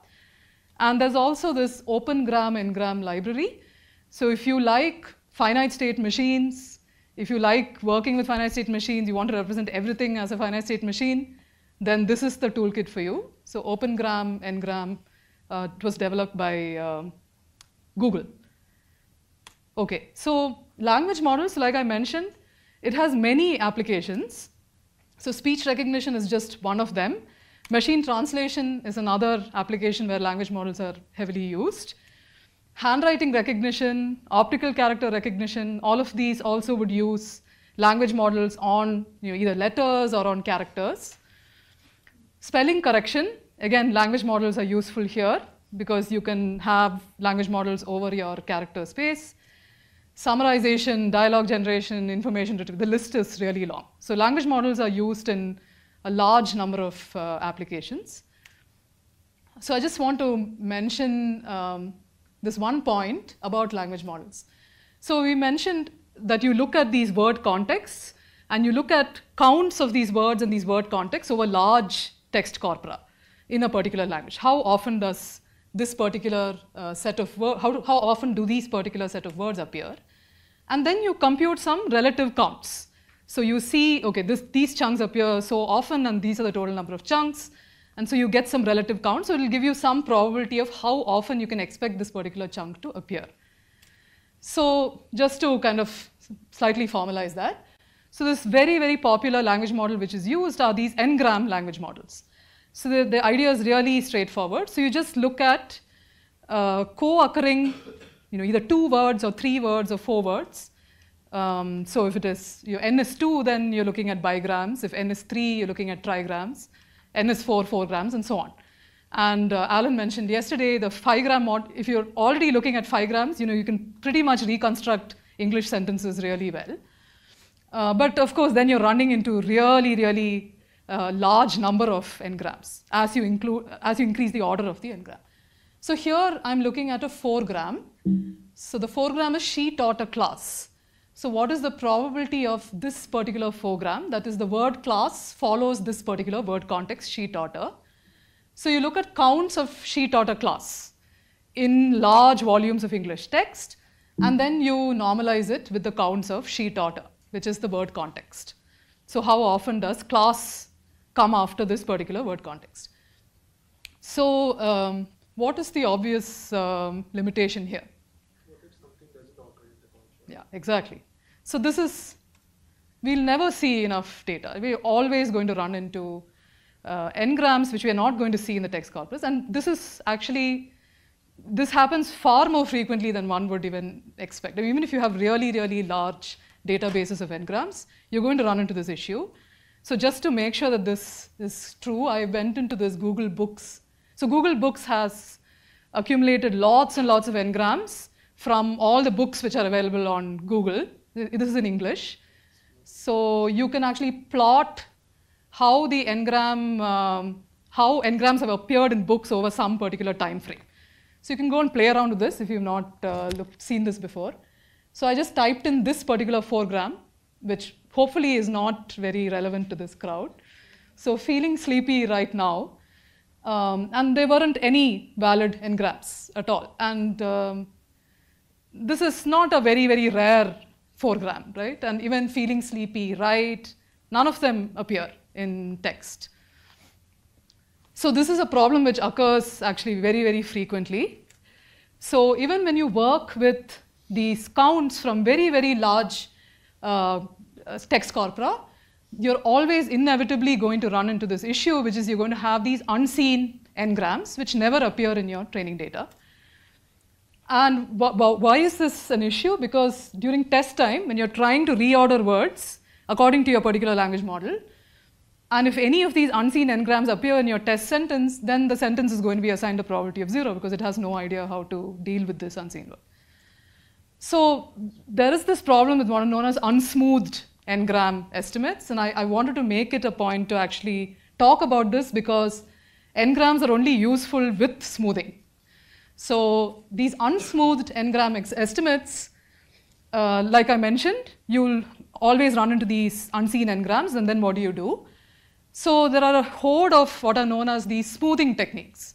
And there's also this OpenGrm Ngram library. So if you like finite state machines, if you like working with finite state machines, you want to represent everything as a finite state machine, then this is the toolkit for you. So OpenGrm, Ngram, uh, it was developed by uh, Google. Okay, so language models, like I mentioned, it has many applications. So speech recognition is just one of them. Machine translation is another application where language models are heavily used handwriting recognition, optical character recognition, all of these also would use language models on you know, either letters or on characters. Spelling correction, again, language models are useful here because you can have language models over your character space. Summarization, dialogue generation, information retrieval, the list is really long. So language models are used in a large number of uh, applications. So I just want to mention um, this one point about language models. So we mentioned that you look at these word contexts and you look at counts of these words and these word contexts over large text corpora in a particular language. How often does this particular uh, set of words, how, how often do these particular set of words appear? And then you compute some relative counts. So you see, okay, this, these chunks appear so often and these are the total number of chunks. And so you get some relative count. So it will give you some probability of how often you can expect this particular chunk to appear. So just to kind of slightly formalize that. So this very, very popular language model which is used are these n-gram language models. So the, the idea is really straightforward. So you just look at uh, co-occurring, you know, either two words or three words or four words. Um, so if it is, your n is 2, then you're looking at bigrams. If n is 3, you're looking at trigrams. N is 4, 4 grams, and so on. And uh, Alan mentioned yesterday the 5 gram mod, if you're already looking at 5 grams, you know, you can pretty much reconstruct English sentences really well. Uh, but of course, then you're running into really, really uh, large number of n-grams as you, include, as you increase the order of the n-gram. So here I'm looking at a 4 gram. So the 4 gram is she taught a class. So what is the probability of this particular 4 gram? That is the word class follows this particular word context she taught her. So you look at counts of she taught a class in large volumes of English text and then you normalize it with the counts of she taught her, which is the word context. So how often does class come after this particular word context? So um, what is the obvious um, limitation here? Yeah, exactly. So this is, we'll never see enough data. We're always going to run into uh, n-grams, which we are not going to see in the text corpus. And this is actually, this happens far more frequently than one would even expect. Even if you have really, really large databases of n-grams, you're going to run into this issue. So just to make sure that this is true, I went into this Google Books. So Google Books has accumulated lots and lots of n-grams from all the books which are available on Google. This is in English. So you can actually plot how the n-gram, um, how n-grams have appeared in books over some particular time frame. So you can go and play around with this if you've not uh, looked, seen this before. So I just typed in this particular 4 gram, which hopefully is not very relevant to this crowd. So feeling sleepy right now. Um, and there weren't any valid n-grams at all. And um, this is not a very, very rare 4 gram, right? And even feeling sleepy, right? None of them appear in text. So this is a problem which occurs actually very, very frequently. So even when you work with these counts from very, very large uh, text corpora, you're always inevitably going to run into this issue, which is you're going to have these unseen n-grams, which never appear in your training data. And why is this an issue? Because during test time, when you're trying to reorder words according to your particular language model, and if any of these unseen n-grams appear in your test sentence, then the sentence is going to be assigned a probability of zero because it has no idea how to deal with this unseen word. So there is this problem with what are known as unsmoothed n-gram estimates, and I, I wanted to make it a point to actually talk about this because n-grams are only useful with smoothing. So these unsmoothed n-gram estimates, uh, like I mentioned, you'll always run into these unseen n-grams, and then what do you do? So there are a horde of what are known as these smoothing techniques.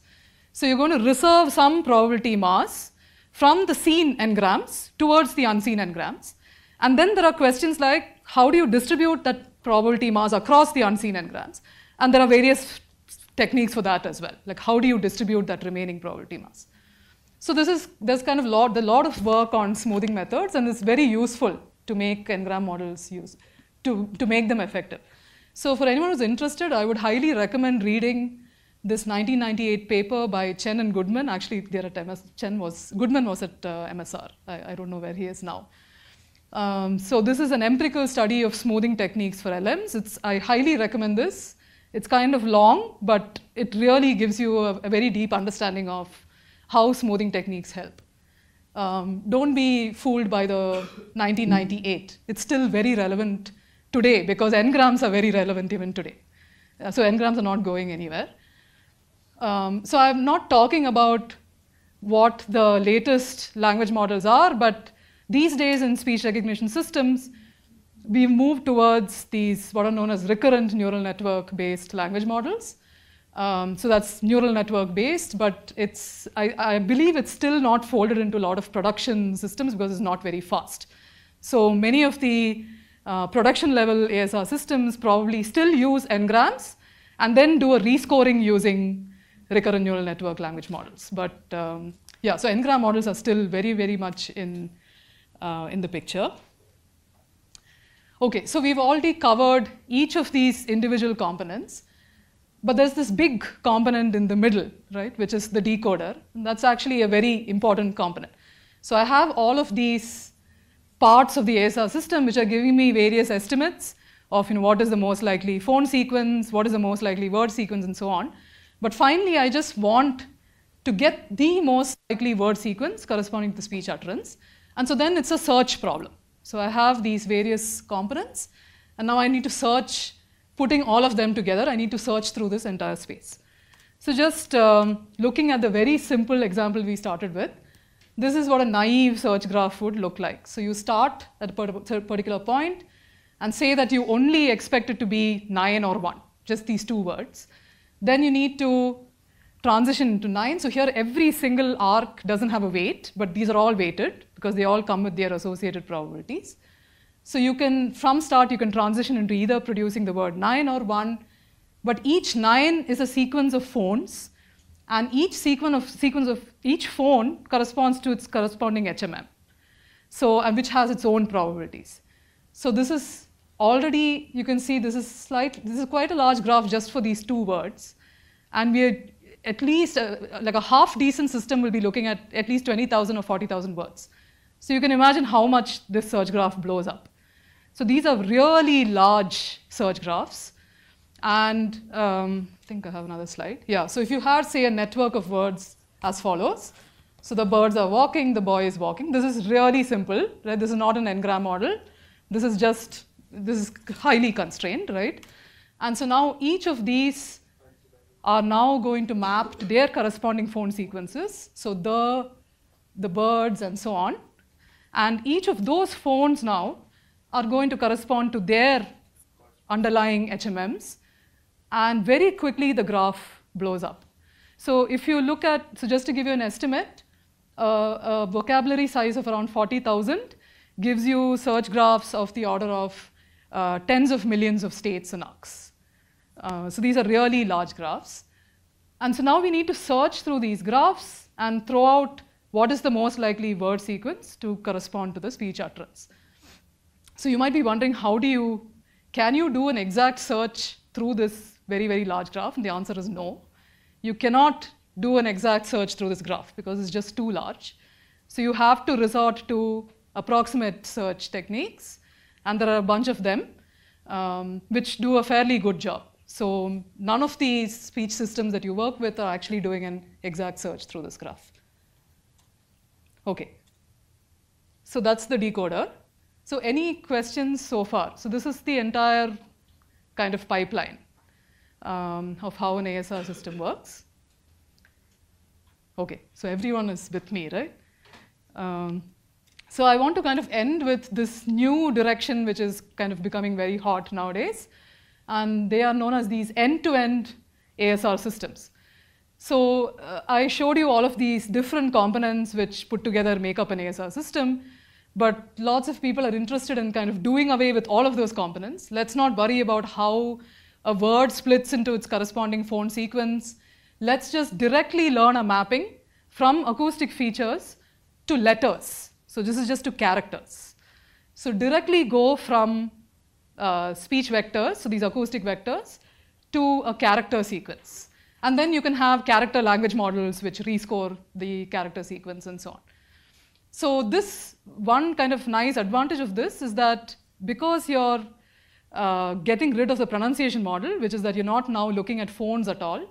So you're going to reserve some probability mass from the seen n-grams towards the unseen n-grams. And then there are questions like, how do you distribute that probability mass across the unseen n-grams? And there are various techniques for that as well. Like how do you distribute that remaining probability mass? So this is, there's kind of lot, a lot of work on smoothing methods and it's very useful to make n-gram models use, to, to make them effective. So for anyone who's interested, I would highly recommend reading this 1998 paper by Chen and Goodman. Actually, they're at MS, Chen was, Goodman was at uh, MSR. I, I, don't know where he is now. Um, so this is an empirical study of smoothing techniques for LMs. It's, I highly recommend this. It's kind of long, but it really gives you a, a very deep understanding of how smoothing techniques help. Um, don't be fooled by the 1998. It's still very relevant today because n-grams are very relevant even today. Uh, so n-grams are not going anywhere. Um, so I'm not talking about what the latest language models are, but these days in speech recognition systems, we've moved towards these what are known as recurrent neural network based language models. Um, so that's neural network based, but it's, I, I, believe it's still not folded into a lot of production systems because it's not very fast. So many of the uh, production level ASR systems probably still use n-grams and then do a rescoring using recurrent neural network language models. But um, yeah, so n-gram models are still very, very much in, uh, in the picture. Okay, so we've already covered each of these individual components, but there's this big component in the middle, right, which is the decoder. And that's actually a very important component. So I have all of these parts of the ASR system which are giving me various estimates of you know, what is the most likely phone sequence, what is the most likely word sequence, and so on. But finally, I just want to get the most likely word sequence corresponding to the speech utterance. And so then it's a search problem. So I have these various components, and now I need to search, putting all of them together, I need to search through this entire space. So just um, looking at the very simple example we started with, this is what a naive search graph would look like. So you start at a particular point and say that you only expect it to be 9 or 1, just these two words. Then you need to transition to 9. So here every single arc doesn't have a weight, but these are all weighted because they all come with their associated probabilities. So you can, from start, you can transition into either producing the word 9 or 1, but each 9 is a sequence of phones and each sequence of, sequence of each phone corresponds to its corresponding HMM, so, and which has its own probabilities. So this is already, you can see this is slight, this is quite a large graph just for these two words. And we are at least, uh, like a half decent system will be looking at at least 20,000 or 40,000 words. So you can imagine how much this search graph blows up. So these are really large search graphs. And um, I think I have another slide. Yeah, so if you had, say, a network of words as follows. So the birds are walking, the boy is walking. This is really simple, right? This is not an n-gram model. This is just, this is highly constrained, right? And so now each of these are now going to map to their corresponding phone sequences. So the, the birds and so on. And each of those phones now are going to correspond to their underlying HMMs. And very quickly the graph blows up. So if you look at, so just to give you an estimate, uh, a vocabulary size of around 40,000 gives you search graphs of the order of uh, tens of millions of states and arcs. Uh, so these are really large graphs. And so now we need to search through these graphs and throw out what is the most likely word sequence to correspond to the speech utterance. So you might be wondering, how do you, can you do an exact search through this very, very large graph? And the answer is no. You cannot do an exact search through this graph because it's just too large. So you have to resort to approximate search techniques, and there are a bunch of them um, which do a fairly good job. So none of these speech systems that you work with are actually doing an exact search through this graph. Okay. So that's the decoder. So any questions so far? So this is the entire kind of pipeline um, of how an ASR system works. Okay, so everyone is with me, right? Um, so I want to kind of end with this new direction which is kind of becoming very hot nowadays. And they are known as these end-to-end ASR systems. So uh, I showed you all of these different components which put together make up an ASR system. But lots of people are interested in kind of doing away with all of those components. Let's not worry about how a word splits into its corresponding phone sequence. Let's just directly learn a mapping from acoustic features to letters. So this is just to characters. So directly go from uh, speech vectors, so these acoustic vectors, to a character sequence. And then you can have character language models which rescore the character sequence and so on. So this one kind of nice advantage of this is that because you're uh, getting rid of the pronunciation model, which is that you're not now looking at phones at all,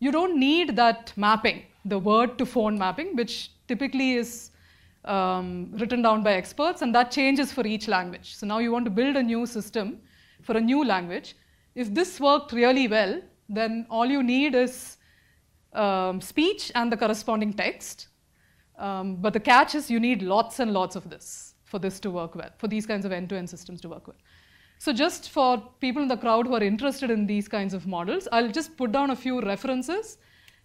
you don't need that mapping, the word to phone mapping, which typically is um, written down by experts, and that changes for each language. So now you want to build a new system for a new language. If this worked really well, then all you need is um, speech and the corresponding text. Um, but the catch is you need lots and lots of this for this to work well, for these kinds of end-to-end systems to work well. So just for people in the crowd who are interested in these kinds of models, I'll just put down a few references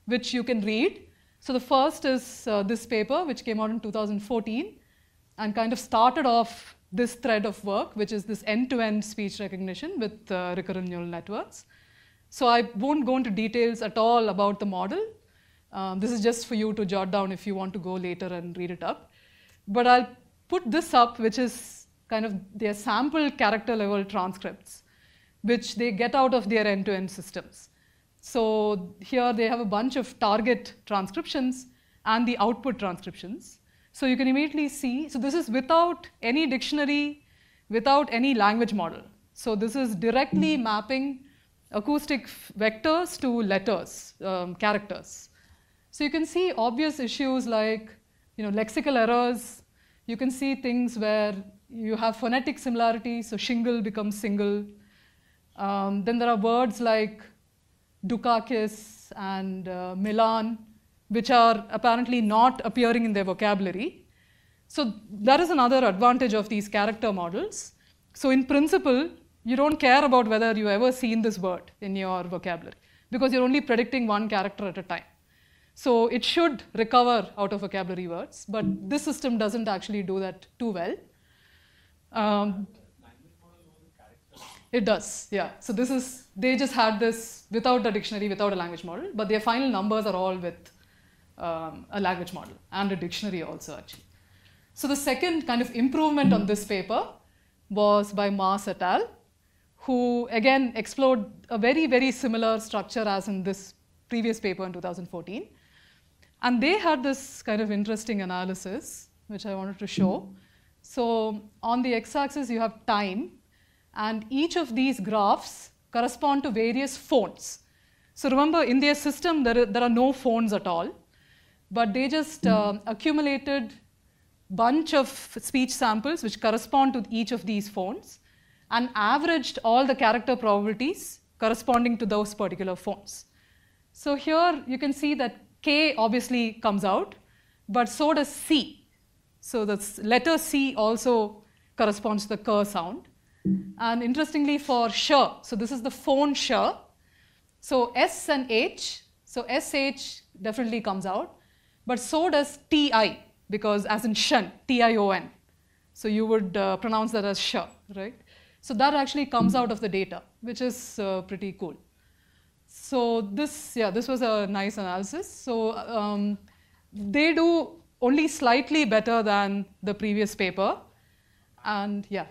which you can read. So the first is uh, this paper, which came out in 2014 and kind of started off this thread of work, which is this end-to-end speech recognition with uh, recurrent neural networks. So I won't go into details at all about the model. Um, this is just for you to jot down if you want to go later and read it up. But I'll put this up, which is kind of their sample character level transcripts, which they get out of their end-to-end systems. So here they have a bunch of target transcriptions and the output transcriptions. So you can immediately see, so this is without any dictionary, without any language model. So this is directly mapping acoustic vectors to letters, um, characters. So you can see obvious issues like you know, lexical errors. You can see things where you have phonetic similarity, so shingle becomes single. Um, then there are words like Dukakis and uh, Milan, which are apparently not appearing in their vocabulary. So that is another advantage of these character models. So in principle, you don't care about whether you ever seen this word in your vocabulary because you're only predicting one character at a time. So it should recover out of vocabulary words, but this system doesn't actually do that too well. Um, it does, yeah. So this is, they just had this without a dictionary, without a language model, but their final numbers are all with um, a language model and a dictionary also actually. So the second kind of improvement on this paper was by Maas et al., who again explored a very, very similar structure as in this previous paper in 2014. And they had this kind of interesting analysis, which I wanted to show. So on the x-axis, you have time, and each of these graphs correspond to various phones. So remember, in their system, there are, there are no phones at all, but they just uh, accumulated bunch of speech samples which correspond to each of these phones and averaged all the character probabilities corresponding to those particular phones. So here you can see that K obviously comes out, but so does C. So the letter C also corresponds to the K sound. And interestingly for sh, so this is the phone sh. So S and H, so SH definitely comes out, but so does TI, because as in shun, T-I-O-N. So you would uh, pronounce that as sh, right? So that actually comes out of the data, which is uh, pretty cool. So this, yeah, this was a nice analysis. So um, they do only slightly better than the previous paper. And yeah.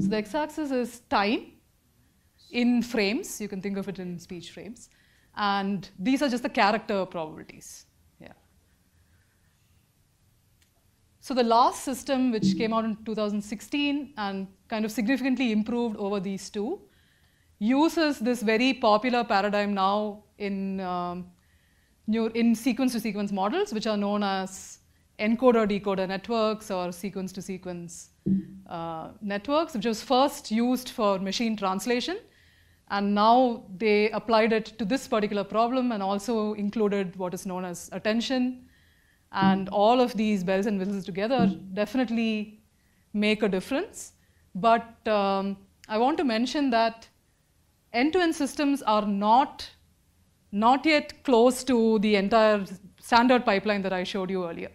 So the x-axis is time in frames. You can think of it in speech frames. And these are just the character probabilities. Yeah. So the last system, which came out in 2016 and kind of significantly improved over these two, uses this very popular paradigm now in, um, in sequence-to-sequence models, which are known as encoder-decoder networks or sequence-to-sequence uh, networks, which was first used for machine translation. And now they applied it to this particular problem and also included what is known as attention. And all of these bells and whistles together definitely make a difference. But um, I want to mention that end-to-end systems are not, not yet close to the entire standard pipeline that I showed you earlier.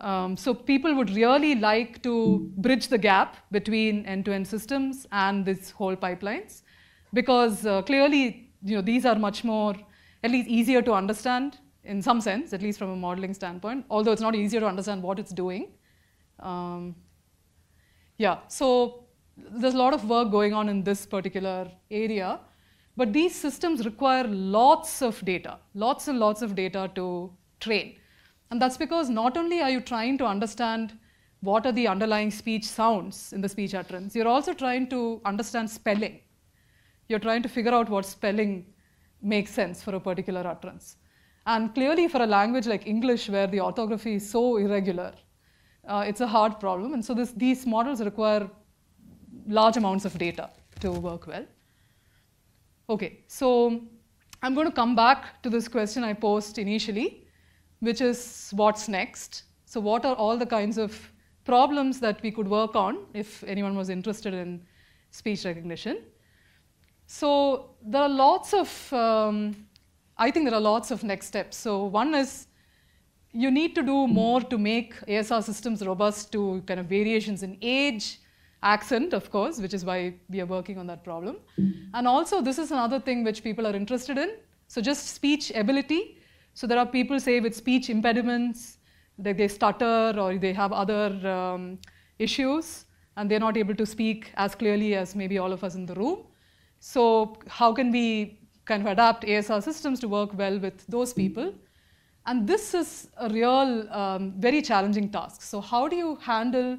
Um, so people would really like to bridge the gap between end-to-end systems and these whole pipelines because uh, clearly you know, these are much more, at least easier to understand in some sense, at least from a modeling standpoint, although it's not easier to understand what it's doing. Um, yeah, so there's a lot of work going on in this particular area, but these systems require lots of data, lots and lots of data to train. And that's because not only are you trying to understand what are the underlying speech sounds in the speech utterance, you're also trying to understand spelling. You're trying to figure out what spelling makes sense for a particular utterance. And clearly for a language like English where the orthography is so irregular, uh, it's a hard problem. And so this, these models require large amounts of data to work well. Okay, so I'm going to come back to this question I posed initially which is what's next. So what are all the kinds of problems that we could work on if anyone was interested in speech recognition. So there are lots of, um, I think there are lots of next steps. So one is you need to do more to make ASR systems robust to kind of variations in age, accent, of course, which is why we are working on that problem. And also this is another thing which people are interested in. So just speech ability so there are people, say, with speech impediments, that they stutter or they have other um, issues, and they're not able to speak as clearly as maybe all of us in the room. So how can we kind of adapt ASR systems to work well with those people? And this is a real, um, very challenging task. So how do you handle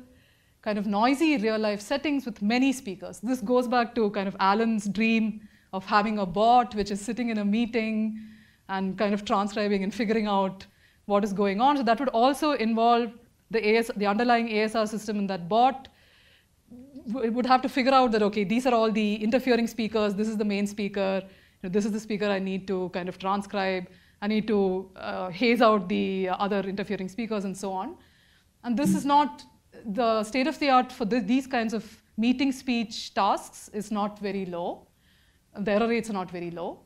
kind of noisy real-life settings with many speakers? This goes back to kind of Alan's dream of having a bot which is sitting in a meeting and kind of transcribing and figuring out what is going on. So that would also involve the, AS, the underlying ASR system in that bot. It would have to figure out that, okay, these are all the interfering speakers, this is the main speaker, you know, this is the speaker I need to kind of transcribe, I need to uh, haze out the other interfering speakers and so on. And this is not, the state of the art for this, these kinds of meeting speech tasks is not very low. The error rates are not very low.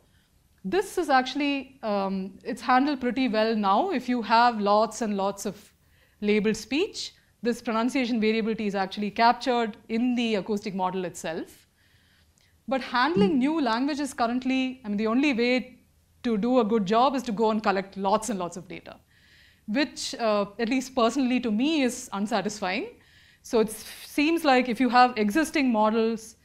This is actually, um, it's handled pretty well now. If you have lots and lots of labeled speech, this pronunciation variability is actually captured in the acoustic model itself. But handling new languages currently, I mean, the only way to do a good job is to go and collect lots and lots of data, which, uh, at least personally to me, is unsatisfying. So it seems like if you have existing models,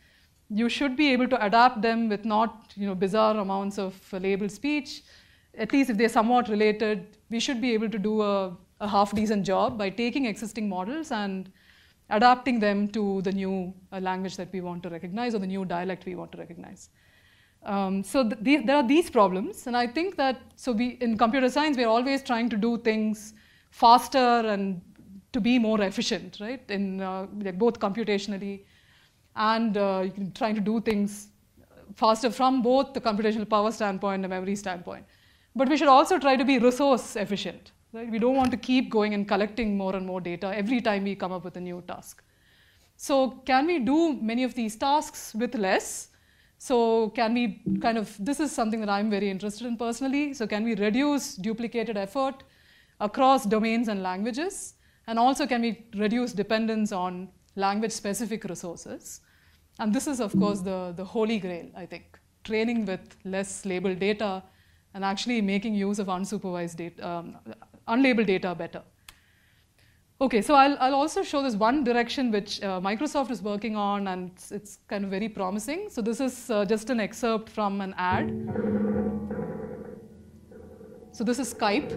you should be able to adapt them with not you know, bizarre amounts of labeled speech. At least if they're somewhat related, we should be able to do a, a half decent job by taking existing models and adapting them to the new uh, language that we want to recognize or the new dialect we want to recognize. Um, so th the, there are these problems, and I think that so we in computer science we're always trying to do things faster and to be more efficient, right? In uh, both computationally and uh, trying to do things faster from both the computational power standpoint and memory standpoint. But we should also try to be resource efficient. Right? We don't want to keep going and collecting more and more data every time we come up with a new task. So can we do many of these tasks with less? So can we kind of, this is something that I'm very interested in personally. So can we reduce duplicated effort across domains and languages? And also can we reduce dependence on language specific resources? And this is of course the, the holy grail, I think. Training with less labeled data and actually making use of unsupervised data, um, unlabeled data better. Okay, so I'll, I'll also show this one direction which uh, Microsoft is working on and it's, it's, kind of very promising. So this is uh, just an excerpt from an ad. So this is Skype.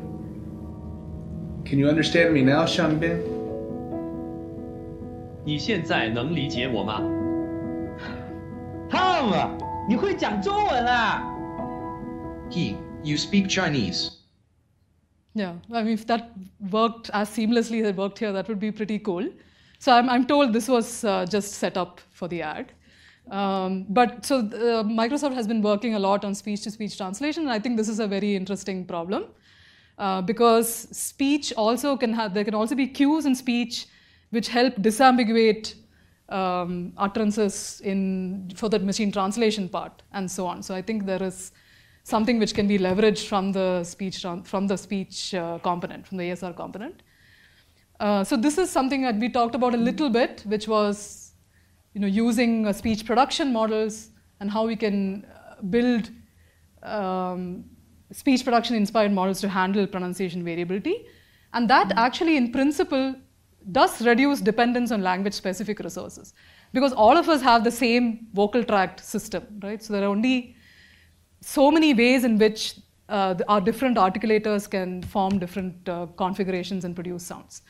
Can you understand me now, Shangbin? 你现在能理解我吗？Tom，你会讲中文啊？He, you speak Chinese. Yeah, I mean, if that worked as seamlessly as it worked here, that would be pretty cool. So I'm, I'm told this was uh, just set up for the ad. Um, but so uh, Microsoft has been working a lot on speech-to-speech translation, and I think this is a very interesting problem uh, because speech also can have, there can also be cues in speech which help disambiguate um, utterances in, for the machine translation part and so on. So I think there is something which can be leveraged from the speech, from the speech uh, component, from the ASR component. Uh, so this is something that we talked about a little bit, which was you know, using uh, speech production models and how we can uh, build um, speech production inspired models to handle pronunciation variability. And that actually, in principle, does reduce dependence on language specific resources. Because all of us have the same vocal tract system, right? So there are only so many ways in which uh, our different articulators can form different uh, configurations and produce sounds.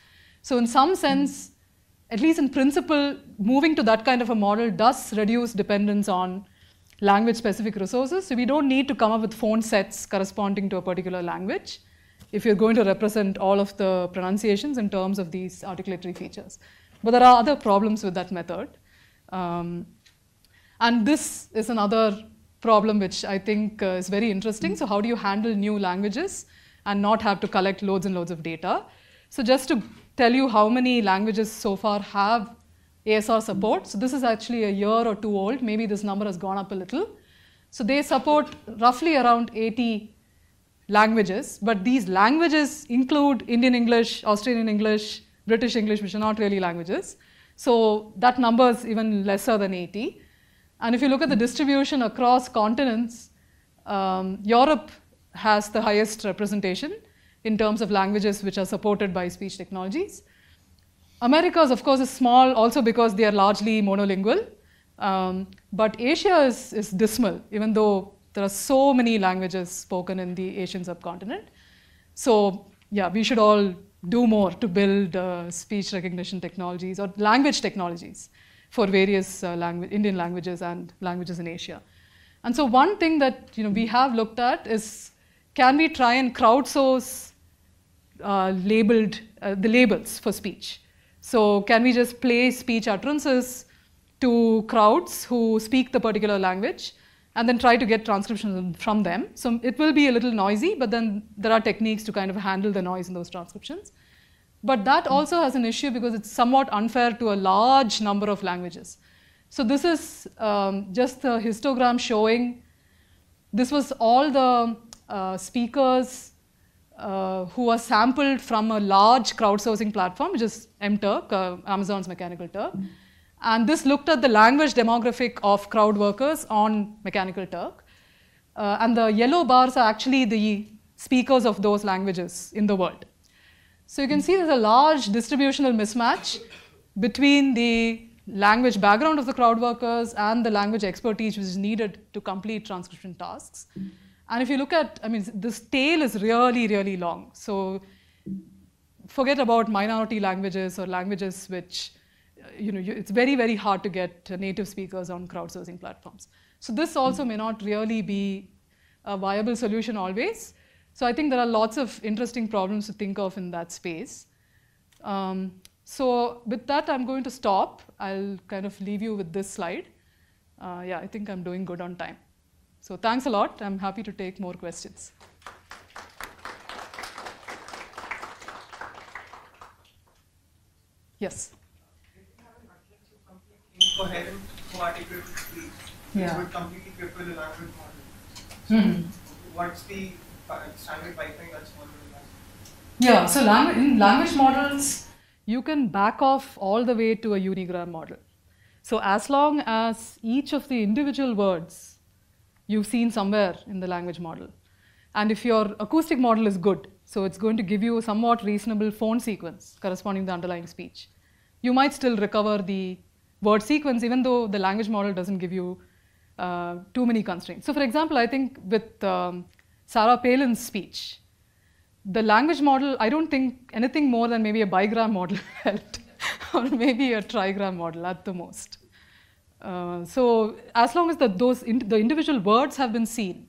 So in some sense, at least in principle, moving to that kind of a model does reduce dependence on language specific resources. So we don't need to come up with phone sets corresponding to a particular language if you're going to represent all of the pronunciations in terms of these articulatory features. But there are other problems with that method. Um, and this is another problem which I think uh, is very interesting. So how do you handle new languages and not have to collect loads and loads of data? So just to tell you how many languages so far have ASR support. So this is actually a year or two old. Maybe this number has gone up a little. So they support roughly around 80 languages, but these languages include Indian English, Australian English, British English, which are not really languages. So that number is even lesser than 80. And if you look at the distribution across continents, um, Europe has the highest representation in terms of languages which are supported by speech technologies. Americas, of course, is small also because they are largely monolingual. Um, but Asia is, is dismal, even though there are so many languages spoken in the Asian subcontinent. So yeah, we should all do more to build uh, speech recognition technologies or language technologies for various uh, language, Indian languages and languages in Asia. And so one thing that you know, we have looked at is can we try and crowdsource uh, labeled, uh, the labels for speech? So can we just play speech utterances to crowds who speak the particular language and then try to get transcriptions from them. So it will be a little noisy, but then there are techniques to kind of handle the noise in those transcriptions. But that also has an issue because it's somewhat unfair to a large number of languages. So this is um, just a histogram showing, this was all the uh, speakers uh, who were sampled from a large crowdsourcing platform, which is MTurk, uh, Amazon's Mechanical Turk. And this looked at the language demographic of crowd workers on Mechanical Turk. Uh, and the yellow bars are actually the speakers of those languages in the world. So you can see there's a large distributional mismatch between the language background of the crowd workers and the language expertise which is needed to complete transcription tasks. And if you look at, I mean, this tail is really, really long. So forget about minority languages or languages which, you know, it's very, very hard to get native speakers on crowdsourcing platforms. So this also may not really be a viable solution always. So I think there are lots of interesting problems to think of in that space. Um, so with that, I'm going to stop. I'll kind of leave you with this slide. Uh, yeah, I think I'm doing good on time. So thanks a lot. I'm happy to take more questions. Yes. Incoherent, co-articulate. Yeah. It would completely cripple the language model. Mhm. What's the Yeah, so language, in language models, you can back off all the way to a unigram model. So as long as each of the individual words you've seen somewhere in the language model, and if your acoustic model is good, so it's going to give you a somewhat reasonable phone sequence corresponding to the underlying speech, you might still recover the word sequence even though the language model doesn't give you uh, too many constraints. So for example, I think with um, Sarah Palin's speech, the language model, I don't think anything more than maybe a bigram model helped, or maybe a trigram model at the most. Uh, so as long as the, those in, the individual words have been seen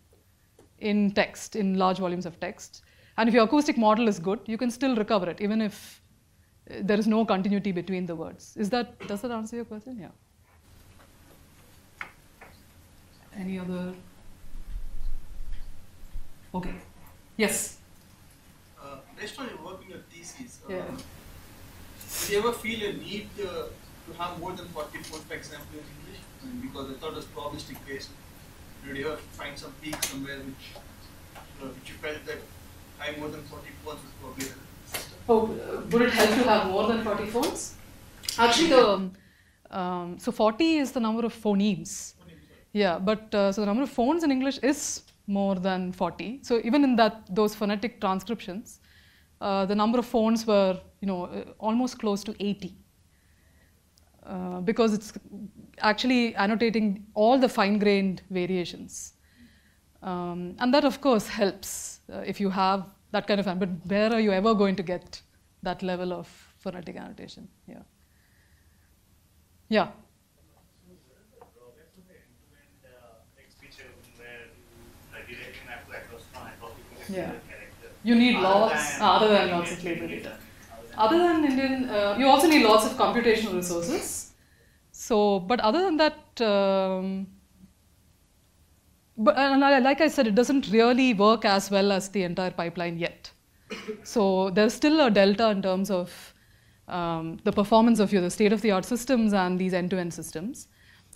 in text, in large volumes of text, and if your acoustic model is good, you can still recover it, even if uh, there is no continuity between the words. Is that does that answer your question? Yeah. Any other? Okay. Yes. Uh, based on your work in your thesis, uh, Yeah. do you ever feel a need uh, to have more than 40 phones, for example, in English? I mean, because I thought it was probabilistic based. Did you ever find some peak somewhere which, uh, which you felt that having more than 40 phones would probably? Oh, uh, would it help to have more than 40 phones? Actually, the um, um, so 40 is the number of phonemes. Yeah, but uh, so the number of phones in English is more than 40. So even in that those phonetic transcriptions, uh, the number of phones were you know uh, almost close to 80. Uh, because it's actually annotating all the fine-grained variations. Um, and that, of course, helps uh, if you have that kind of, but where are you ever going to get that level of phonetic annotation? Yeah. Yeah. Yeah. You need lots, other than lots of label data. Other than Indian, uh, you also need lots of computational resources. So, but other than that, um, but and I, like I said, it doesn't really work as well as the entire pipeline yet. So there's still a delta in terms of um, the performance of your the state-of-the-art systems and these end-to-end systems.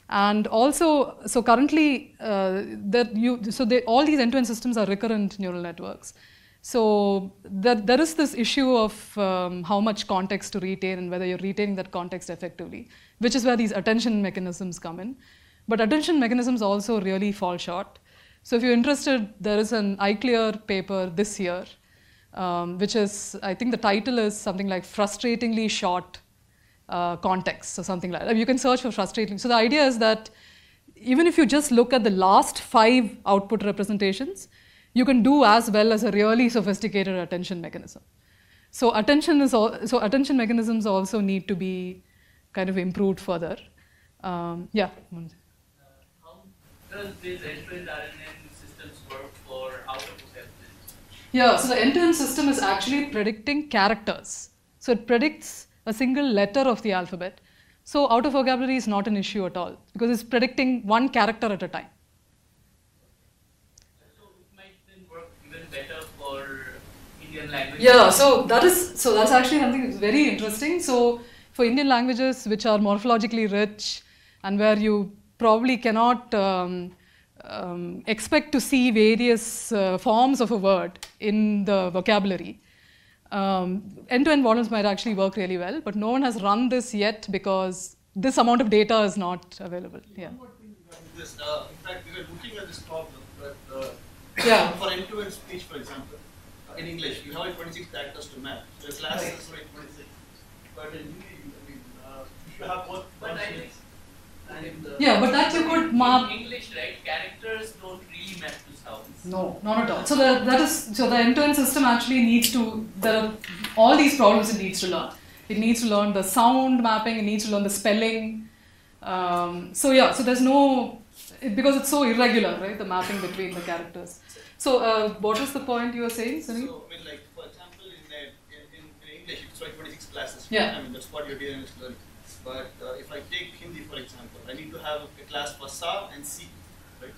And also, so currently, uh, that you so they, all these end-to-end systems are recurrent neural networks. So there, there is this issue of um, how much context to retain and whether you're retaining that context effectively, which is where these attention mechanisms come in. But attention mechanisms also really fall short. So if you're interested, there is an ICLR paper this year, um, which is, I think the title is something like frustratingly short uh, context or something like that. You can search for frustrating. So the idea is that even if you just look at the last five output representations, you can do as well as a really sophisticated attention mechanism. So attention is all, so attention mechanisms also need to be kind of improved further. Um, yeah. Does these end-to-end RNN systems work for? Yeah, so the end-to-end system is actually predicting characters. So it predicts a single letter of the alphabet. So out of vocabulary is not an issue at all because it's predicting one character at a time. So it might then work even better for Indian language. Yeah, so that is so that's actually something that's very interesting. So for Indian languages which are morphologically rich and where you probably cannot um, um, expect to see various uh, forms of a word in the vocabulary. Um, end-to-end models might actually work really well, but no one has run this yet because this amount of data is not available. Yeah. This, uh, in fact, we were looking at this problem, but uh, Yeah. for end-to-end speech, for example, uh, in English, you have like 26 characters to map. So the class Right. is 26. But in Hindi, I mean, Uh, you have both. But I think. And, Yeah, but that you could in map- English, right? Characters don't really map to sounds. No, not at all. So the, that is so the end-to-end system actually needs to there are all these problems it needs to learn. It needs to learn the sound mapping. It needs to learn the spelling. Um, so yeah, so there's no it, because it's so irregular, right? The mapping between the characters. So uh, what was the point you were saying, Sunny? So, I mean, like, for example, in, a, in, in, in English, it's like 26 classes. Yeah. I mean, that's what you're doing is learning. But uh, if I take Hindi, for example, I need to have a class for Sa and Si, right?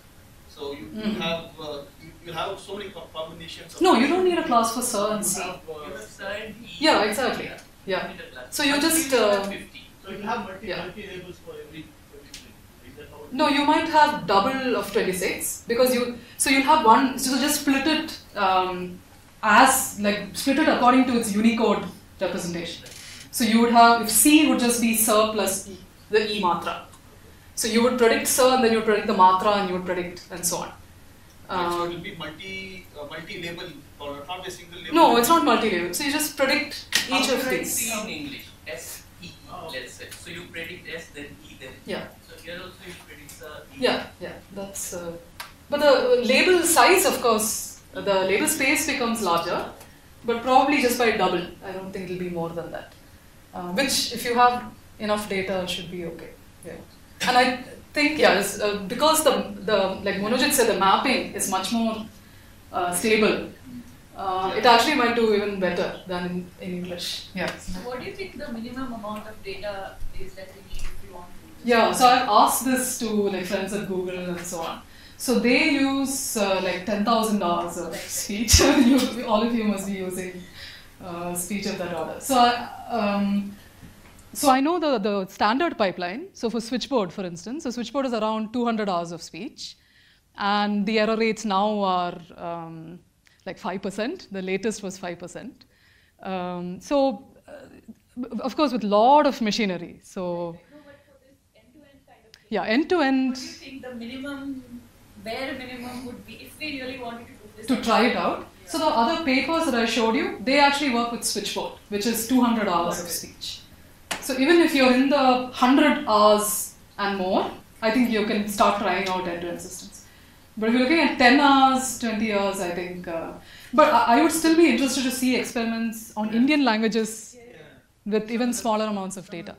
So you, you Mhm. have uh, you, you have so many combinations. Of No, you don't need a class for Sa and You Si. have, uh, You have Sa and E. Yeah, exactly. Yeah. Need a. So you just uh, 50. So you have multi, Yeah. multi labels for every, every thing. Is that how it No, you might have double of 26 because you, so you'll have one, so just split it um, as, like, split it according to its Unicode representation. So you would have, if C would just be Sir plus E, the E matra. So you would predict Sir and then you would predict the matra and you would predict and so on. Right, so it Um, will be multi uh, multi label or not a single label. no, it's not multi-label. So you just predict How each do of I these. see in English? S E E, let's say. So you predict S, then E, then E. Yeah. So here also you predict Sa, E. Yeah, yeah, that's. Uh, but the label size, of course, the label space becomes larger, but probably just by double. I don't think it'll be more than that. Uh, which, if you have enough data, should be okay. Yeah. And I think, yeah, uh, because the, the, like Monojit said, the mapping is much more uh, stable. Uh, it actually might do even better than in, in English. Yeah. So what do you think the minimum amount of data is that we need if we want to? Yeah, so I've asked this to like friends at Google and so on. So they use uh, like 10,000 hours of speech. you, all of you must be using uh, speech of that order. So, I, um, so I know the, the standard pipeline. So for switchboard, for instance, so switchboard is around 200 hours of speech. And the error rates now are um, like 5%. The latest was 5%. Um, so, uh, of course, with a lot of machinery. So, yeah, end to end. What do you think the minimum, bare minimum would be if we really wanted to? To try it out. So the other papers that I showed you, they actually work with switchboard, which is 200 hours of speech. So even if you're in the 100 hours and more, I think you can start trying out end-to-end systems. But if you're looking at 10 hours, 20 hours, I think. Uh, but I, would still be interested to see experiments on Indian languages with even smaller amounts of data.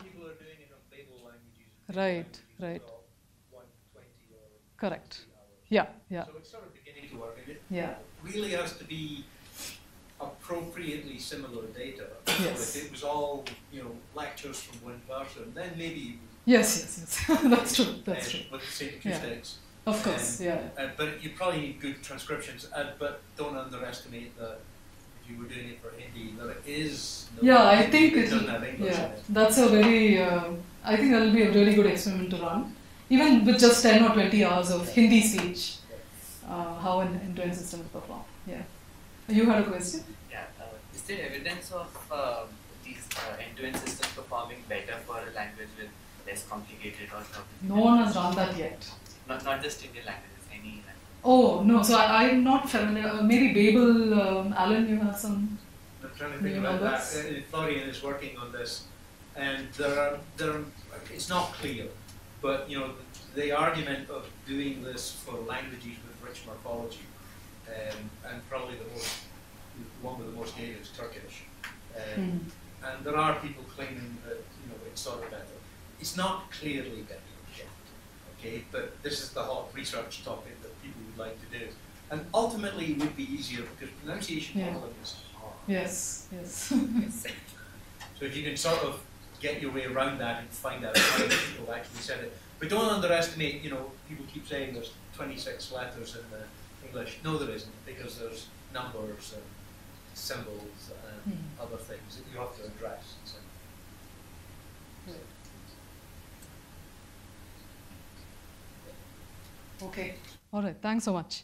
Right, right. So 120 or Correct. Yeah, yeah. So Yeah. really has to be appropriately similar data. Yes. So if it was all, you know, lectures from one person, then maybe. Yes, yes, yes. That's true. That's true. With the same Yeah. acoustics. Of course, Um, yeah. Uh, but you probably need good transcriptions, uh, but don't underestimate that if you were doing it for Hindi, there is no Yeah, I think that it. doesn't have English Yeah, that's a very. Uh, I think that'll be a really good experiment to run, even with just ten or twenty hours of Hindi speech. Uh, how an end-to-end system will perform. Yeah. You had a question. Yeah. Uh, is there evidence of uh, these uh, end-to-end systems performing better for a language with less complicated or something? No one has done that yet. Not, not just Indian languages, any language. Oh no, so I, I'm not familiar. Uh, maybe Babel, um, Alan, you have some. I'm trying to think about know that. Uh, Florian is working on this, and there are there are, it's not clear, but you know the argument of doing this for languages with rich morphology, um, and probably the most one with the most data is Turkish, um, Hmm. and there are people claiming that you know it's sort of better. It's not clearly better yet, okay? But this is the hot research topic that people would like to do, and ultimately it would be easier because pronunciation Yeah. modeling is hard. Yes, yes. So if you can sort of get your way around that and find out how people actually said it. But don't underestimate, you know, people keep saying there's 26 letters in the English. No, there isn't, because there's numbers and symbols and Hmm. other things that you have to address. So. Okay. All right. Thanks so much.